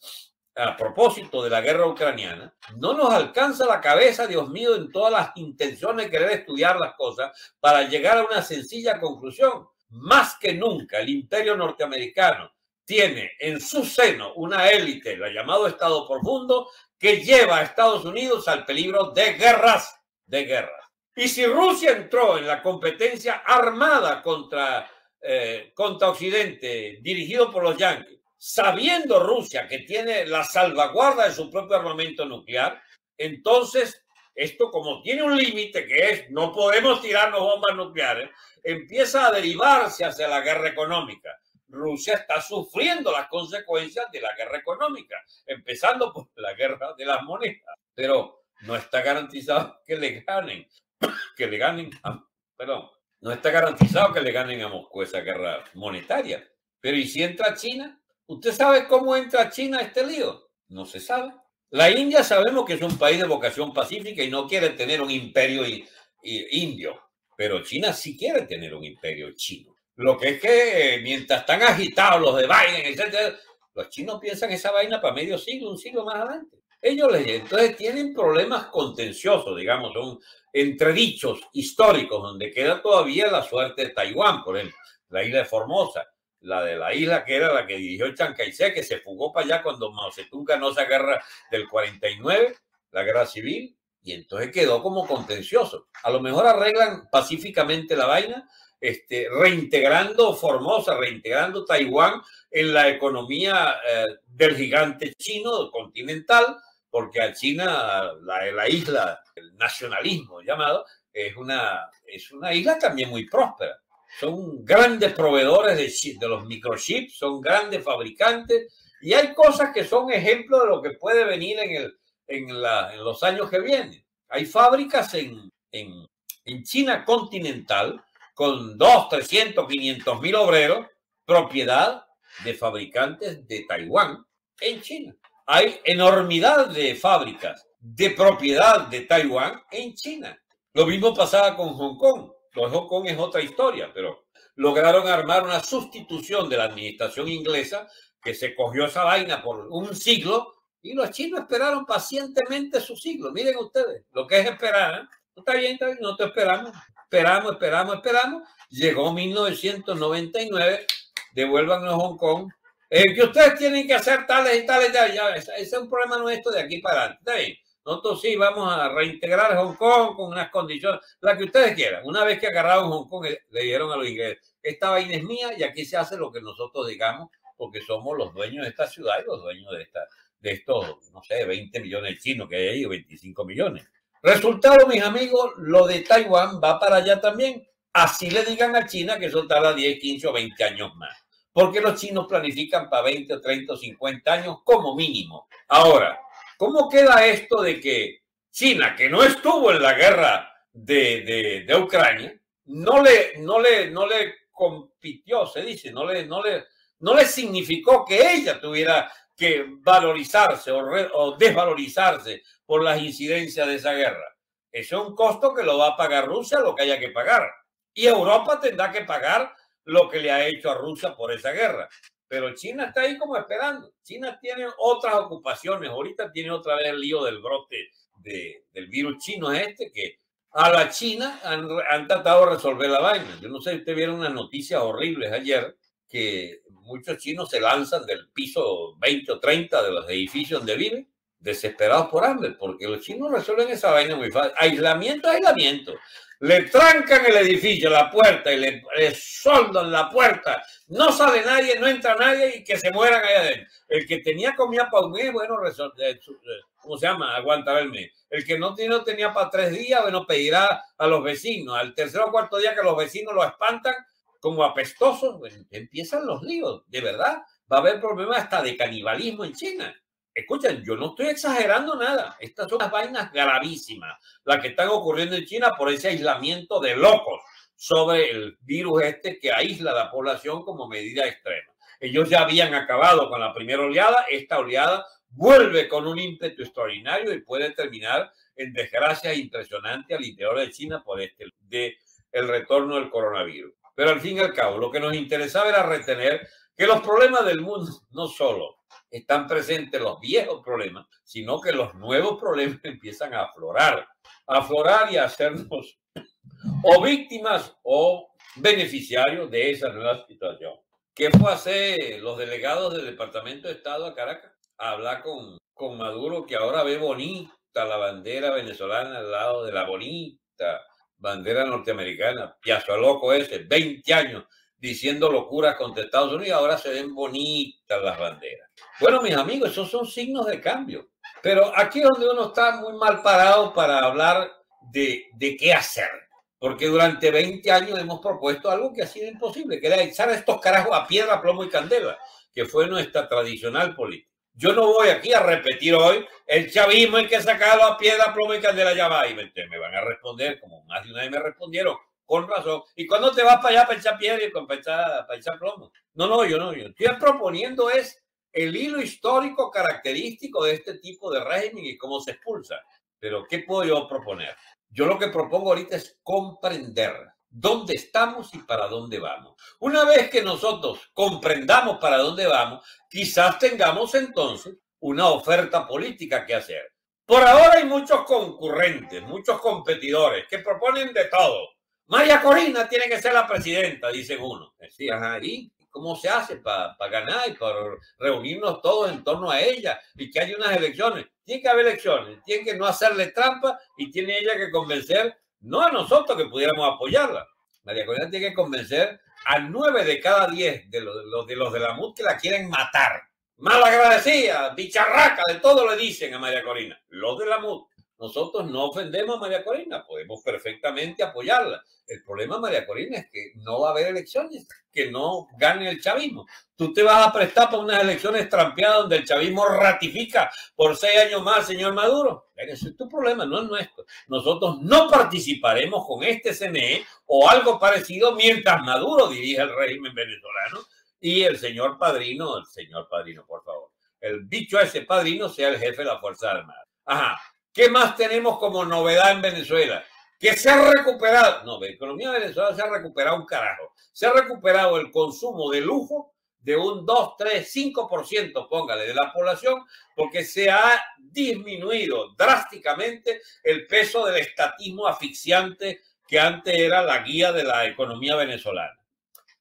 a propósito de la guerra ucraniana, no nos alcanza la cabeza, Dios mío, en todas las intenciones de querer estudiar las cosas para llegar a una sencilla conclusión más que nunca el imperio norteamericano tiene en su seno una élite, la llamado Estado profundo, que lleva a Estados Unidos al peligro de guerras, de guerras. Y si Rusia entró en la competencia armada contra, eh, contra Occidente, dirigido por los yanquis, sabiendo Rusia que tiene la salvaguarda de su propio armamento nuclear, entonces esto como tiene un límite que es no podemos tirarnos bombas nucleares, empieza a derivarse hacia la guerra económica. Rusia está sufriendo las consecuencias de la guerra económica, empezando por la guerra de las monedas, pero no está garantizado que le ganen, [coughs] que le ganen, perdón, no está garantizado que le ganen a Moscú esa guerra monetaria. Pero ¿y si entra China? ¿Usted sabe cómo entra China a este lío? No se sabe. La India sabemos que es un país de vocación pacífica y no quiere tener un imperio indio, pero China sí quiere tener un imperio chino. Lo que es que mientras están agitados los de Biden, etc., los chinos piensan esa vaina para medio siglo, un siglo más adelante. Ellos entonces tienen problemas contenciosos, digamos, son entredichos históricos, donde queda todavía la suerte de Taiwán, por ejemplo, la isla de Formosa la de la isla que era la que dirigió Chiang que se fugó para allá cuando Mao Zedong ganó esa guerra del 49, la guerra civil, y entonces quedó como contencioso. A lo mejor arreglan pacíficamente la vaina, este, reintegrando Formosa, reintegrando Taiwán en la economía eh, del gigante chino continental, porque a China, la, la isla, el nacionalismo llamado, es una, es una isla también muy próspera son grandes proveedores de, los microchips, son grandes fabricantes y hay cosas que son ejemplos de lo que puede venir en, los años que vienen. Hay fábricas en, en, en China continental con 2, 300, 500 mil obreros, propiedad de fabricantes de Taiwán en China. Hay enormidad de fábricas de propiedad de Taiwán en China. Lo mismo pasaba con Hong Kong. Lo Hong Kong es otra historia, pero lograron armar una sustitución de la administración inglesa que se cogió esa vaina por un siglo y los chinos esperaron pacientemente su siglo. Miren ustedes, lo que es esperar. ¿eh? Está bien, está bien, no te esperamos. Esperamos, esperamos, esperamos. Llegó 1999, devuelvan a Hong Kong. Eh, que ustedes tienen que hacer tales y tales. Ya, ya, ese es un problema nuestro de aquí para adelante. Está bien. Nosotros sí vamos a reintegrar Hong Kong con unas condiciones, la que ustedes quieran. Una vez que agarraron Hong Kong, eh, le dieron a los ingleses, esta vaina es mía y aquí se hace lo que nosotros digamos, porque somos los dueños de esta ciudad y los dueños de, esta, de estos, no sé, 20 millones de chinos que hay ahí, o 25 millones. Resultado, mis amigos, lo de Taiwán va para allá también. Así le digan a China que eso tarda 10, 15 o 20 años más. Porque los chinos planifican para 20, 30 o 50 años como mínimo. Ahora, ¿cómo queda esto de que China, que no estuvo en la guerra de, de, Ucrania, no le, no, le, no le compitió, se dice, no le, no, le, no le significó que ella tuviera que valorizarse o, o desvalorizarse por las incidencias de esa guerra. Eso es un costo que lo va a pagar Rusia, lo que haya que pagar. Y Europa tendrá que pagar lo que le ha hecho a Rusia por esa guerra. Pero China está ahí como esperando. China tiene otras ocupaciones. Ahorita tiene otra vez el lío del brote del virus chino este, que a la China han, han, tratado de resolver la vaina. Yo no sé si ustedes vieron unas noticias horribles ayer, que muchos chinos se lanzan del piso 20 o 30 de los edificios donde viven, desesperados por hambre, porque los chinos resuelven esa vaina muy fácil. Aislamiento, aislamiento. Le trancan el edificio, la puerta, y le, soldan la puerta. No sale nadie, no entra nadie y que se mueran ahí adentro. El que tenía comida para un mes, bueno, eh, ¿cómo se llama? Aguantar el. El que no, no tenía para tres días, bueno, pedirá a los vecinos. Al tercer o cuarto día que los vecinos lo espantan, como apestosos, empiezan los líos, de verdad. Va a haber problemas hasta de canibalismo en China. Escuchen, yo no estoy exagerando nada. Estas son las vainas gravísimas, las que están ocurriendo en China por ese aislamiento de locos sobre el virus este que aísla a la población como medida extrema. Ellos ya habían acabado con la primera oleada, esta oleada vuelve con un ímpetu extraordinario y puede terminar en desgracia impresionante al interior de China por este de el retorno del coronavirus. Pero al fin y al cabo, lo que nos interesaba era retener que los problemas del mundo no solo están presentes los viejos problemas, sino que los nuevos problemas [laughs] empiezan a aflorar, a aflorar y a hacernos o víctimas o beneficiarios de esa nueva situación. ¿Qué fue hacer los delegados del Departamento de Estado a Caracas? A hablar con, con Maduro, que ahora ve bonita la bandera venezolana al lado de la bonita bandera norteamericana, piazo loco ese, 20 años diciendo locuras contra Estados Unidos, ahora se ven bonitas las banderas. Bueno, mis amigos, esos son signos de cambio. Pero aquí es donde uno está muy mal parado para hablar de, de qué hacer. Porque durante 20 años hemos propuesto algo que ha sido imposible, que era echar a estos carajos a piedra, plomo y candela, que fue nuestra tradicional política. Yo no voy aquí a repetir hoy el chavismo hay que sacarlo a piedra, plomo y candela, ya va. Y me, van a responder, como más de una vez me respondieron, con razón. ¿Y cuando te vas para allá para echar piedra y para echar, para echar plomo? No, no, yo no. Yo estoy proponiendo es el hilo histórico característico de este tipo de régimen y cómo se expulsa. Pero, ¿qué puedo yo proponer? Yo lo que propongo ahorita es comprender dónde estamos y para dónde vamos. Una vez que nosotros comprendamos para dónde vamos, quizás tengamos entonces una oferta política que hacer. Por ahora hay muchos concurrentes, muchos competidores que proponen de todo. María Corina tiene que ser la presidenta, dicen uno. Sí, ajá, ¿y cómo se hace para ganar y para reunirnos todos en torno a ella y que haya unas elecciones? Tiene que haber elecciones, tiene que no hacerle trampa y tiene ella que convencer no a nosotros que pudiéramos apoyarla. María Corina tiene que convencer a nueve de cada diez de los de, los de la MUD que la quieren matar. Malagradecida, bicharraca, de todo le dicen a María Corina. Los de la MUD. Nosotros no ofendemos a María Corina, podemos perfectamente apoyarla. El problema, María Corina, es que no va a haber elecciones, que no gane el chavismo. Tú te vas a prestar para unas elecciones trampeadas donde el chavismo ratifica por seis años más señor Maduro. Ese es tu problema, no es nuestro. Nosotros no participaremos con este CNE o algo parecido mientras Maduro dirige el régimen venezolano y el señor padrino, el señor padrino, por favor, el dicho ese padrino sea el jefe de la Fuerza Armada. Ajá. ¿Qué más tenemos como novedad en Venezuela? Que se ha recuperado, no, la economía Venezuela se ha recuperado un carajo. Se ha recuperado el consumo de lujo de un 2, 3, 5%, póngale, de la población, porque se ha disminuido drásticamente el peso del estatismo asfixiante que antes era la guía de la economía venezolana.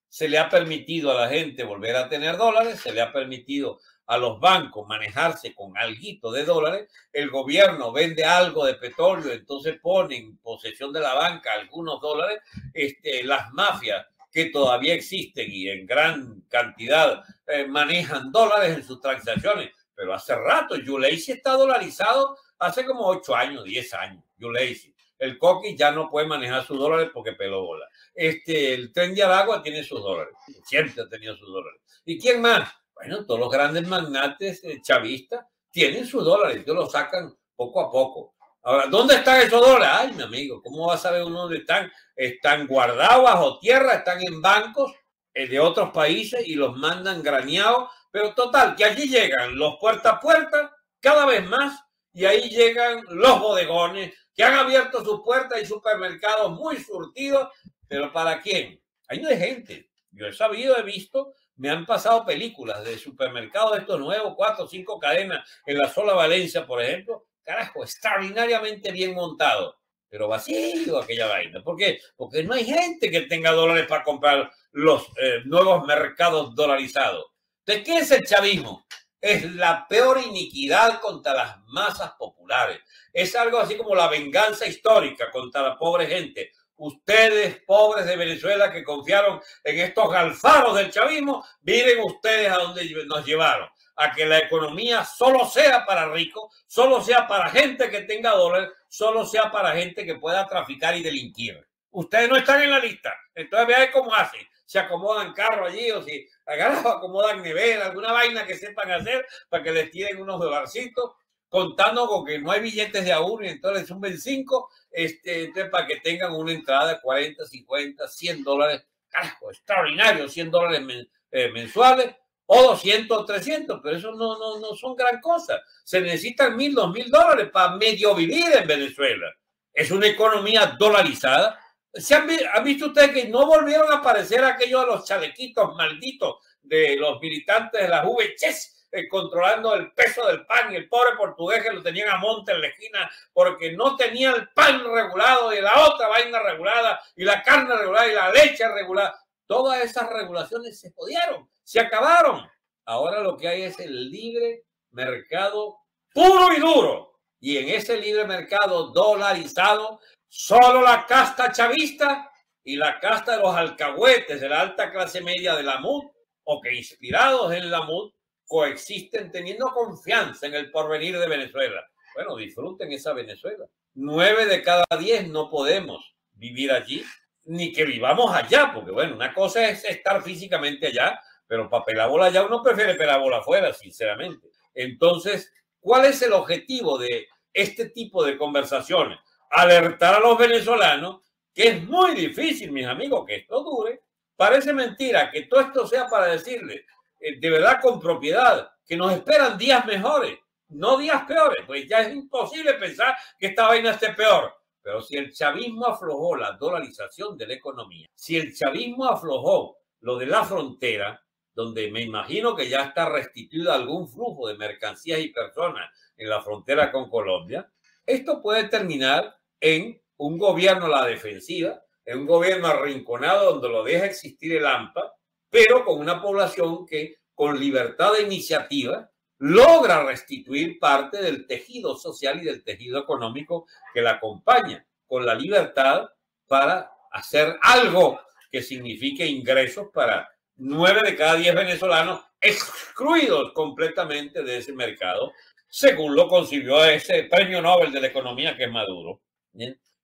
Se le ha permitido a la gente volver a tener dólares, se le ha permitido a los bancos manejarse con alguito de dólares, el gobierno vende algo de petróleo, entonces pone en posesión de la banca algunos dólares, este, las mafias que todavía existen y en gran cantidad eh, manejan dólares en sus transacciones, pero hace rato Yulei está dolarizado hace como ocho años, diez años, yo le hice. El Coqui ya no puede manejar sus dólares porque peló bola. Este, el tren de Aragua tiene sus dólares. Siempre ha tenido sus dólares. ¿Y quién más? Bueno, todos los grandes magnates eh, chavistas tienen sus dólares. Ellos los sacan poco a poco. Ahora, ¿dónde están esos dólares? Ay, mi amigo, ¿cómo va a saber uno dónde están? Están guardados bajo tierra, están en bancos eh, de otros países y los mandan graneados. Pero total, que allí llegan los puerta a puerta cada vez más y ahí llegan los bodegones que han abierto sus puertas y supermercados muy surtidos. ¿Pero para quién? Ahí no hay gente. Yo he sabido, he visto, me han pasado películas de supermercados de estos nuevos, cuatro o cinco cadenas en la sola Valencia, por ejemplo, carajo, extraordinariamente bien montado, pero vacío aquella vaina. ¿Por qué? Porque no hay gente que tenga dólares para comprar los eh, nuevos mercados dolarizados. ¿De qué es el chavismo? Es la peor iniquidad contra las masas populares. Es algo así como la venganza histórica contra la pobre gente. Ustedes, pobres de Venezuela, que confiaron en estos galfaros del chavismo, miren ustedes a dónde nos llevaron a que la economía solo sea para ricos, solo sea para gente que tenga dólares, solo sea para gente que pueda traficar y delinquir. Ustedes no están en la lista. Entonces vean cómo hacen. Se acomodan carros allí o si [laughs] acomodan nevera, alguna vaina que sepan hacer para que les tiren unos dolarcitos, contando con que no hay billetes de a uno y entonces suben cinco, este, entonces para que tengan una entrada de 40, 50, 100 dólares. Carajo, extraordinario, 100 dólares eh, mensuales o 200 300, pero eso no, no, no son gran cosa. Se necesitan mil, dos mil dólares para medio vivir en Venezuela. Es una economía dolarizada. ¿Se han, visto ustedes que no volvieron a aparecer aquellos de los chalequitos malditos de los militantes de las VHS eh, controlando el peso del pan y el pobre portugués que lo tenían a monte en la esquina porque no tenía el pan regulado y la otra vaina regulada y la carne regulada y la leche regulada? Todas esas regulaciones se pudieron, se acabaron. Ahora lo que hay es el libre mercado puro y duro. Y en ese libre mercado dolarizado, solo la casta chavista y la casta de los alcahuetes de la alta clase media de la MUD, o que inspirados en la MUD, coexisten teniendo confianza en el porvenir de Venezuela. Bueno, disfruten esa Venezuela. Nueve de cada diez no podemos vivir allí ni que vivamos allá, porque bueno, una cosa es estar físicamente allá, pero para pelar bola allá uno prefiere pelar bola afuera, sinceramente. Entonces, ¿cuál es el objetivo de este tipo de conversaciones? Alertar a los venezolanos que es muy difícil, mis amigos, que esto dure. Parece mentira que todo esto sea para decirles, eh, de verdad con propiedad, que nos esperan días mejores, no días peores, pues ya es imposible pensar que esta vaina esté peor. Pero si el chavismo aflojó la dolarización de la economía, si el chavismo aflojó lo de la frontera, donde me imagino que ya está restituido algún flujo de mercancías y personas en la frontera con Colombia, esto puede terminar en un gobierno a la defensiva, en un gobierno arrinconado donde lo deja existir el AMPA, pero con una población que con libertad de iniciativa logra restituir parte del tejido social y del tejido económico que la acompaña, con la libertad para hacer algo que signifique ingresos para nueve de cada diez venezolanos excluidos completamente de ese mercado, según lo concibió ese premio Nobel de la economía que es Maduro.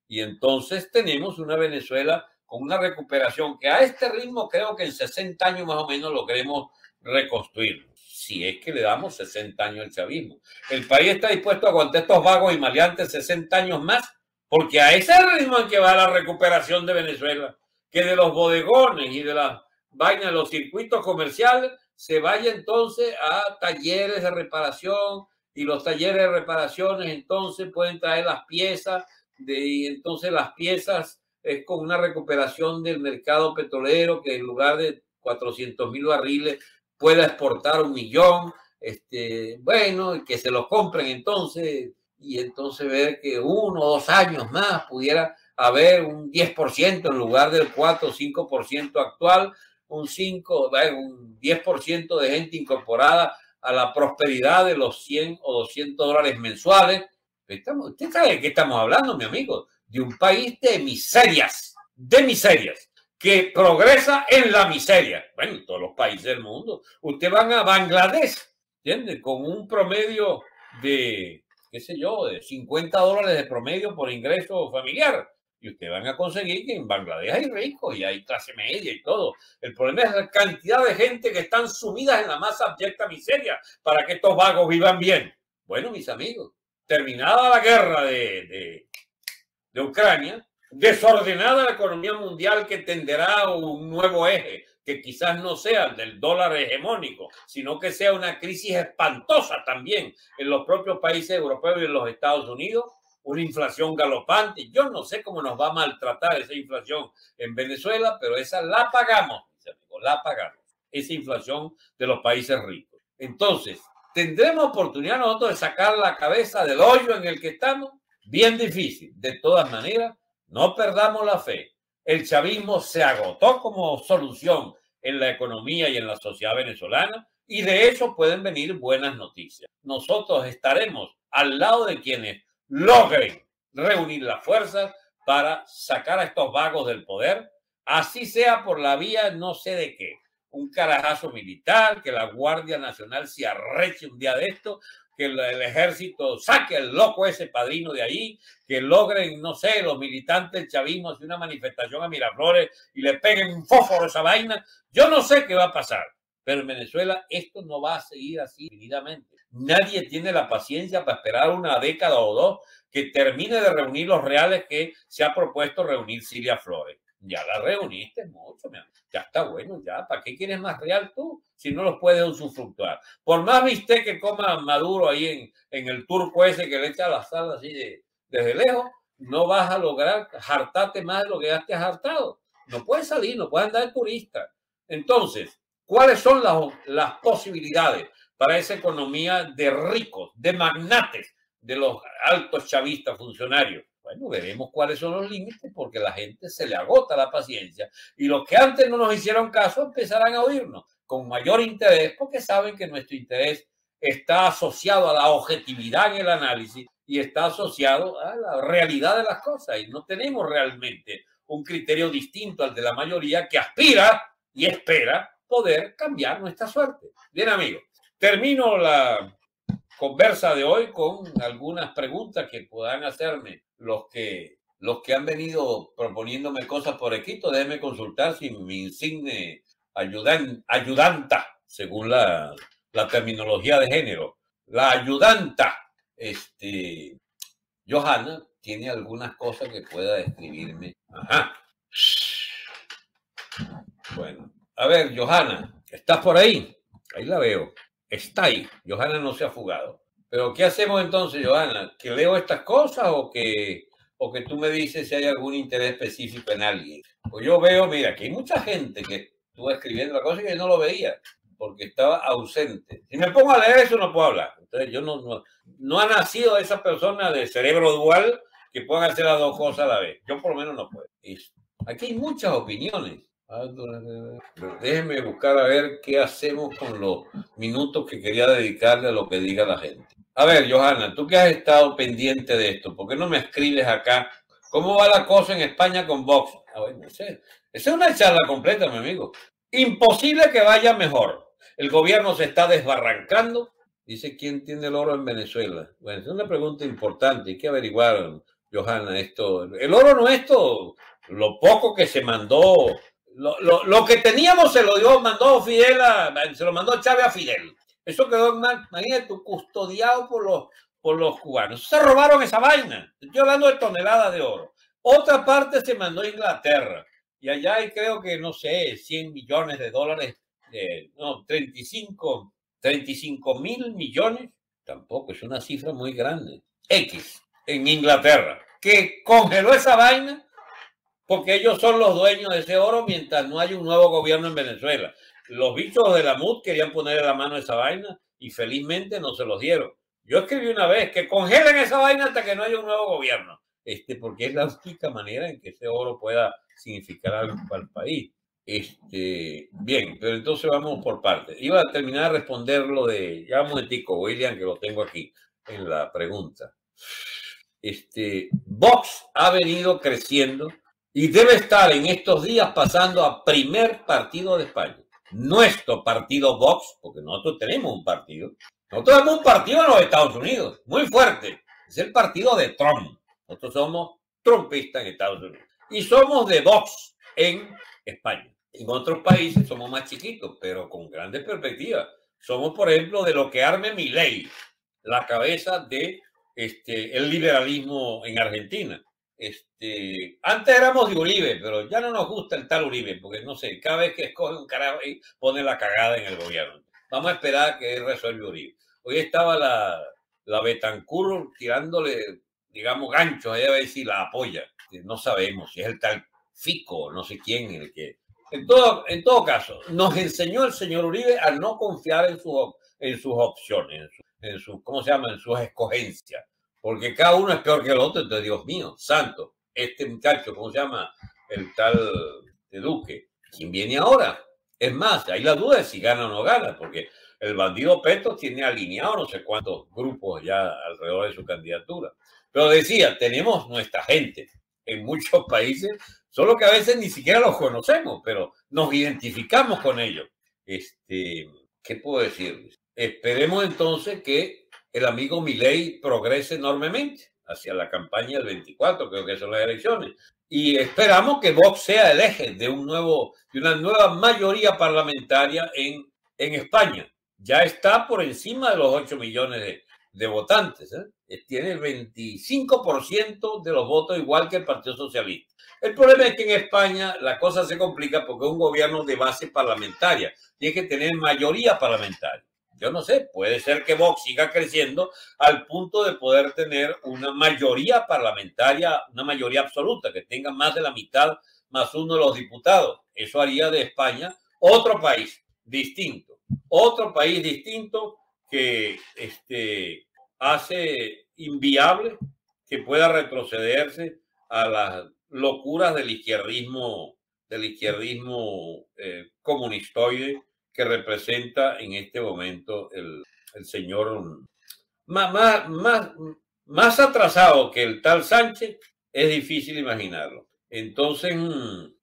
Y entonces tenemos una Venezuela con una recuperación que a este ritmo creo que en 60 años más o menos lo queremos reconstruir si es que le damos 60 años al chavismo. El país está dispuesto a aguantar estos vagos y maleantes 60 años más, porque a ese ritmo en que va la recuperación de Venezuela, que de los bodegones y de las vainas, los circuitos comerciales, se vaya entonces a talleres de reparación y los talleres de reparaciones entonces pueden traer las piezas de, y entonces las piezas es con una recuperación del mercado petrolero que en lugar de 400 mil barriles pueda exportar un millón, este, bueno, que se los compren entonces y entonces ver que uno o dos años más pudiera haber un 10% en lugar del 4 o 5% actual, un 5, un 10% de gente incorporada a la prosperidad de los 100 o 200 dólares mensuales. Estamos, ¿Usted sabe de qué estamos hablando, mi amigo? De un país de miserias, de miserias que progresa en la miseria. Bueno, en todos los países del mundo. Usted van a Bangladesh, ¿entiende? Con un promedio de qué sé yo, de 50 dólares de promedio por ingreso familiar. Y ustedes van a conseguir que en Bangladesh hay ricos y hay clase media y todo. El problema es la cantidad de gente que están sumidas en la más abyecta miseria para que estos vagos vivan bien. Bueno, mis amigos, terminada la guerra de, de Ucrania, desordenada la economía mundial que tenderá un nuevo eje, que quizás no sea del dólar hegemónico, sino que sea una crisis espantosa también en los propios países europeos y en los Estados Unidos, una inflación galopante. Yo no sé cómo nos va a maltratar esa inflación en Venezuela, pero esa la pagamos, la pagamos, esa inflación de los países ricos. Entonces, ¿tendremos oportunidad nosotros de sacar la cabeza del hoyo en el que estamos? Bien difícil. De todas maneras, no perdamos la fe. El chavismo se agotó como solución en la economía y en la sociedad venezolana y de eso pueden venir buenas noticias. Nosotros estaremos al lado de quienes logren reunir las fuerzas para sacar a estos vagos del poder, así sea por la vía no sé de qué, un carajazo militar, que la Guardia Nacional se arreche un día de esto, que el, ejército saque al loco ese padrino de ahí, que logren, no sé, los militantes del chavismo hacer una manifestación a Miraflores y le peguen un fósforo a esa vaina. Yo no sé qué va a pasar, pero en Venezuela esto no va a seguir así infinitamente. Nadie tiene la paciencia para esperar una década o dos que termine de reunir los reales que se ha propuesto reunir Silvia Flores. Ya la reuniste mucho, ya está bueno, ya. ¿Para qué quieres más real tú si no los puedes usufructuar? Por más viste que coma Maduro ahí en, en el turco ese que le echa la sal así de, desde lejos, no vas a lograr hartarte más de lo que ya te has hartado. No puedes salir, no puedes andar de turista. Entonces, ¿cuáles son las, las posibilidades para esa economía de ricos, de magnates, de los altos chavistas funcionarios? Bueno, veremos cuáles son los límites porque la gente se le agota la paciencia y los que antes no nos hicieron caso empezarán a oírnos con mayor interés porque saben que nuestro interés está asociado a la objetividad en el análisis y está asociado a la realidad de las cosas y no tenemos realmente un criterio distinto al de la mayoría que aspira y espera poder cambiar nuestra suerte. Bien amigos, termino la conversa de hoy con algunas preguntas que puedan hacerme los que, los que han venido proponiéndome cosas por escrito, déjenme consultar si mi insigne ayudan, ayudanta, según la, la terminología de género, la ayudanta, este, Johanna, tiene algunas cosas que pueda escribirme. Ajá. Bueno, a ver, Johanna, ¿estás por ahí? Ahí la veo. Está ahí. Johanna no se ha fugado. Pero ¿qué hacemos entonces, Johanna? ¿Que leo estas cosas o que, o que tú me dices si hay algún interés específico en alguien? Pues yo veo, mira, que hay mucha gente que estuvo escribiendo la cosa y yo no lo veía porque estaba ausente. Si me pongo a leer eso no puedo hablar. Entonces yo no, no, no ha nacido esa persona de cerebro dual que pueda hacer las dos cosas a la vez. Yo por lo menos no puedo. Aquí hay muchas opiniones. Déjenme buscar a ver qué hacemos con los minutos que quería dedicarle a lo que diga la gente. A ver, Johanna, tú que has estado pendiente de esto, ¿por qué no me escribes acá? ¿Cómo va la cosa en España con Vox? Ah, bueno, esa es una charla completa, mi amigo. Imposible que vaya mejor. El gobierno se está desbarrancando. Dice, ¿quién tiene el oro en Venezuela? Bueno, es una pregunta importante. Hay que averiguar, Johanna, esto. El oro no. Lo poco que se mandó, lo, lo, que teníamos se lo dio, mandó Fidel, se lo mandó Chávez a Fidel. Eso quedó, imagínate, custodiado por los, por los cubanos. Se robaron esa vaina. Estoy hablando de toneladas de oro. Otra parte se mandó a Inglaterra. Y allá hay creo que, no sé, 100 millones de dólares, no, 35, 35 mil millones. Tampoco, es una cifra muy grande. X en Inglaterra, que congeló esa vaina porque ellos son los dueños de ese oro mientras no hay un nuevo gobierno en Venezuela los bichos de la MUD querían ponerle la mano a esa vaina y felizmente no se los dieron. Yo escribí una vez que congelen esa vaina hasta que no haya un nuevo gobierno, este, porque es la única manera en que ese oro pueda significar algo para el país. Este, bien, pero entonces vamos por partes. Iba a terminar de responder lo de, ya un momentico, William, que lo tengo aquí en la pregunta. Este, Vox ha venido creciendo y debe estar en estos días pasando a primer partido de España nuestro partido Vox, porque nosotros tenemos un partido, Nosotros tenemos un partido en los Estados Unidos, muy fuerte. Es el partido de Trump. Nosotros somos trumpistas en Estados Unidos. Y somos de Vox en España. En otros países somos más chiquitos, pero con grandes perspectivas. Somos, por ejemplo, de lo que arme mi ley, la cabeza de este, el liberalismo en Argentina. Este, antes éramos de Uribe, pero ya no nos gusta el tal Uribe, porque no sé, cada vez que escoge un carajo y pone la cagada en el gobierno. Vamos a esperar a que resuelva Uribe. Hoy estaba la, la Betancur tirándole, digamos, ganchos a ver si la apoya. No sabemos si es el tal Fico, no sé quién, el que. En todo, en todo caso, nos enseñó el señor Uribe a no confiar en, su, en sus opciones, en su, ¿cómo se llama? En sus escogencias porque cada uno es peor que el otro, entonces Dios mío, santo, este muchacho, ¿cómo se llama? El tal de Duque, ¿quién viene ahora? Es más, hay la duda de si gana o no gana, porque el bandido Petro tiene alineado no sé cuántos grupos ya alrededor de su candidatura. Pero decía, tenemos nuestra gente en muchos [laughs] países, solo que a veces ni siquiera los conocemos, pero nos identificamos con ellos. Este, ¿Qué puedo decir? Esperemos entonces que el amigo Milei progrese enormemente hacia la campaña del 24, creo que son las elecciones. Y esperamos que Vox sea el eje de, un nuevo, de una nueva mayoría parlamentaria en, en España. Ya está por encima de los 8 millones de, votantes. ¿eh? Tiene el 25% de los votos igual que el Partido Socialista. El problema es que en España la cosa se complica porque es un gobierno de base parlamentaria. Tiene que tener mayoría parlamentaria. Yo no sé, puede ser que Vox siga creciendo al punto de poder tener una mayoría parlamentaria, una mayoría absoluta, que tenga más de la mitad más uno de los diputados. Eso haría de España otro país distinto, otro país distinto que este, hace inviable que pueda retrocederse a las locuras del izquierdismo, del izquierdismo eh, comunistoide que representa en este momento el, señor más, más, más, más atrasado que el tal Sánchez, es difícil imaginarlo. Entonces,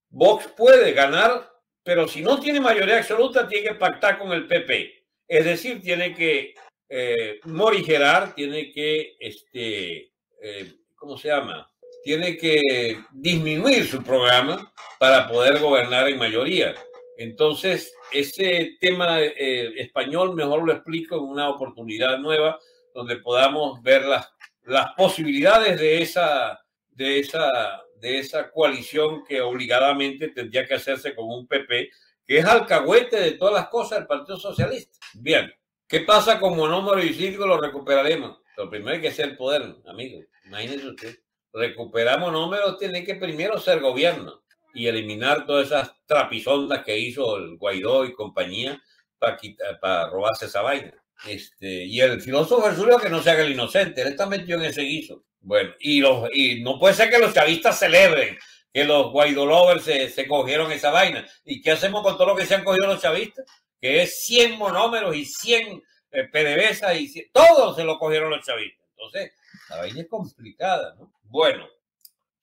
Vox puede ganar, pero si no tiene mayoría absoluta, tiene que pactar con el PP. Es decir, tiene que eh, morigerar, tiene que, este, eh, ¿cómo se llama? Tiene que disminuir su programa para poder gobernar en mayoría. Entonces, ese tema eh, español mejor lo explico en una oportunidad nueva donde podamos ver las, las posibilidades de esa, de, esa, de esa coalición que obligadamente tendría que hacerse con un PP, que es alcahuete de todas las cosas del Partido Socialista. Bien, ¿qué pasa con monómero y círculo? Lo recuperaremos. Lo primero hay que ser poder, amigos. Imagínense usted. Recuperar monómeros tiene que primero ser gobierno y eliminar todas esas trapisondas que hizo el Guaidó y compañía para, para robarse esa vaina. Este, y el filósofo Julio que no se haga el inocente, él está metido en ese guiso. Bueno, y, los, y no puede ser que los chavistas celebren que los Guaidó lovers se, se cogieron esa vaina. ¿Y qué hacemos con todo lo que se han cogido los chavistas? Que es 100 monómeros y 100 eh, y 100, todos se lo cogieron los chavistas. Entonces, la vaina es complicada, ¿no? Bueno,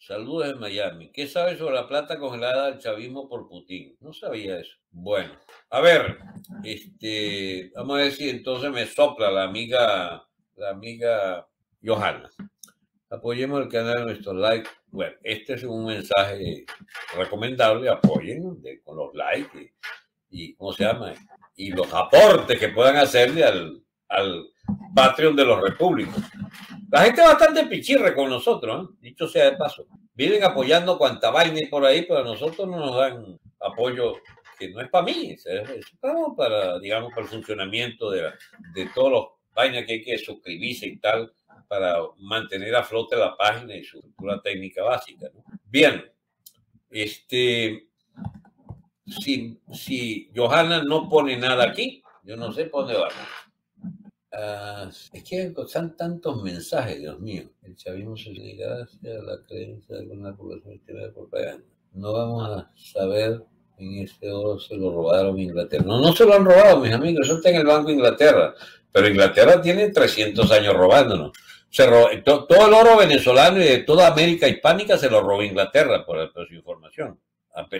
Saludos de Miami. ¿Qué sabes sobre la plata congelada del chavismo por Putin? No sabía eso. Bueno, a ver, este, vamos a ver si entonces me sopla la amiga, la amiga Johanna. Apoyemos el canal de nuestro like. Bueno, este es un mensaje recomendable. Apoyen con los likes y, ¿cómo se llama? Y los aportes que puedan hacerle al, al Patreon de los repúblicos. La gente bastante pichirre con nosotros, ¿eh? dicho sea de paso. Vienen apoyando cuanta vaina por ahí, pero a nosotros no nos dan apoyo que no es para mí, es, para, digamos, para el funcionamiento de, de todos los vainas que hay que suscribirse y tal para mantener a flote la página y su estructura técnica básica. Bien, este, si, si Johanna no pone nada aquí, yo no sé por dónde vamos. Ah, es que están tantos mensajes, Dios mío. El chavismo se gracias a la creencia de alguna población de propaganda. No vamos a saber en ese oro se lo robaron Inglaterra. No, no se lo han robado, mis amigos. Eso está en el Banco de Inglaterra. Pero Inglaterra tiene 300 años robándonos. Se todo el oro venezolano y de toda América hispánica se lo robó Inglaterra, por, por su información.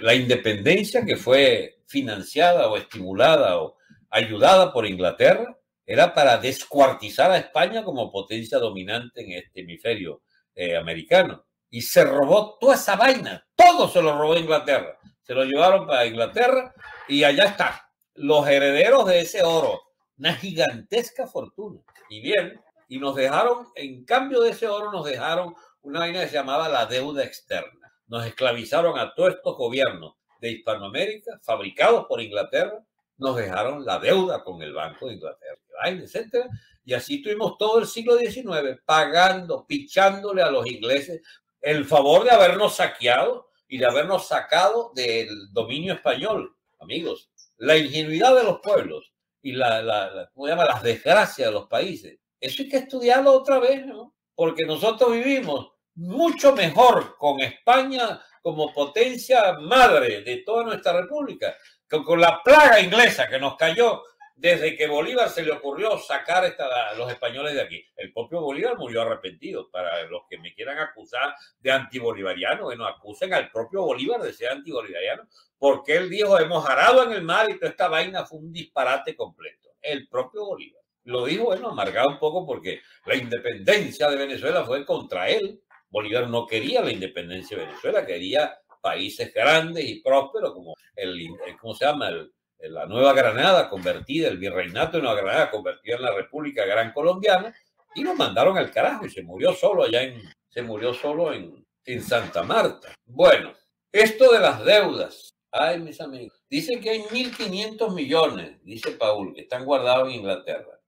La independencia que fue financiada o estimulada o ayudada por Inglaterra era para descuartizar a España como potencia dominante en este hemisferio eh, americano. Y se robó toda esa vaina, todo se lo robó Inglaterra. Se lo llevaron para Inglaterra y allá está, los herederos de ese oro, una gigantesca fortuna. Y bien, y nos dejaron, en cambio de ese oro, nos dejaron una vaina que se llamaba la deuda externa. Nos esclavizaron a todos estos gobiernos de Hispanoamérica, fabricados por Inglaterra, nos dejaron la deuda con el Banco de Inglaterra, etcétera. Y así tuvimos todo el siglo XIX pagando, pichándole a los ingleses el favor de habernos saqueado y de habernos sacado del dominio español, amigos. La ingenuidad de los pueblos y la, la, llama? las desgracias de los países. Eso hay que estudiarlo otra vez, ¿no? Porque nosotros vivimos mucho mejor con España como potencia madre de toda nuestra república, que con la plaga inglesa que nos cayó desde que Bolívar se le ocurrió sacar a los españoles de aquí. El propio Bolívar murió arrepentido. Para los que me quieran acusar de antibolivariano, bueno, acusen al propio Bolívar de ser antibolivariano, porque él dijo, hemos arado en el mar y toda esta vaina fue un disparate completo. El propio Bolívar. Lo dijo, bueno, amargado un poco porque la independencia de Venezuela fue contra él. Bolívar no quería la independencia de Venezuela, quería países grandes y prósperos como el, ¿cómo se llama? El, la Nueva Granada convertida, el virreinato de Nueva Granada convertido en la República Gran Colombiana, y lo mandaron al carajo y se murió solo allá en, se murió solo en, en Santa Marta. Bueno, esto de las deudas. Ay, mis amigos. Dicen que hay 1.500 millones, dice Paul, que están guardados en Inglaterra.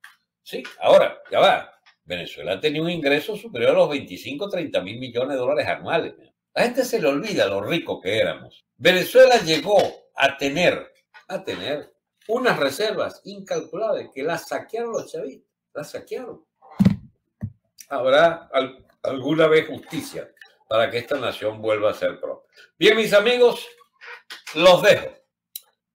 Sí, ahora, ya va. Venezuela tenía un ingreso superior a los 25, 30 mil millones de dólares anuales. A gente se le olvida lo rico que éramos. Venezuela llegó a tener a tener unas reservas incalculables que las saquearon los chavistas, las saquearon. Habrá alguna vez justicia para que esta nación vuelva a ser propia. Bien, mis amigos, los dejo.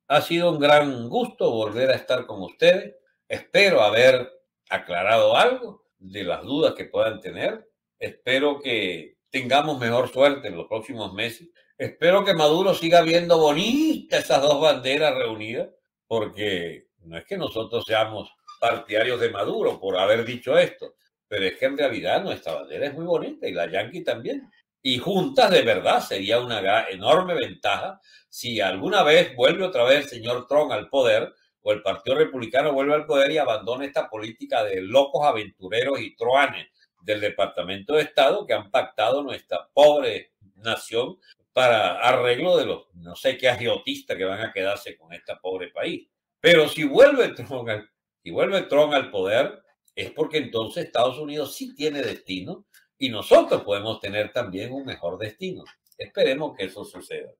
Ha sido un gran gusto volver a estar con ustedes. Espero haber aclarado algo de las dudas que puedan tener. Espero que tengamos mejor suerte en los próximos meses Espero que Maduro siga viendo bonitas esas dos banderas reunidas, porque no es que nosotros seamos partidarios de Maduro por haber dicho esto, pero es que en realidad nuestra bandera es muy bonita y la Yankee también. Y juntas de verdad sería una enorme ventaja si alguna vez vuelve otra vez el señor Trump al poder o el Partido Republicano vuelve al poder y abandona esta política de locos aventureros y troanes del Departamento de Estado que han pactado nuestra pobre nación para arreglo de los no sé qué agiotistas que van a quedarse con este pobre país. Pero si vuelve Trump al, si vuelve Trump al poder, es porque entonces Estados Unidos sí tiene destino y nosotros podemos tener también un mejor destino. Esperemos que eso suceda.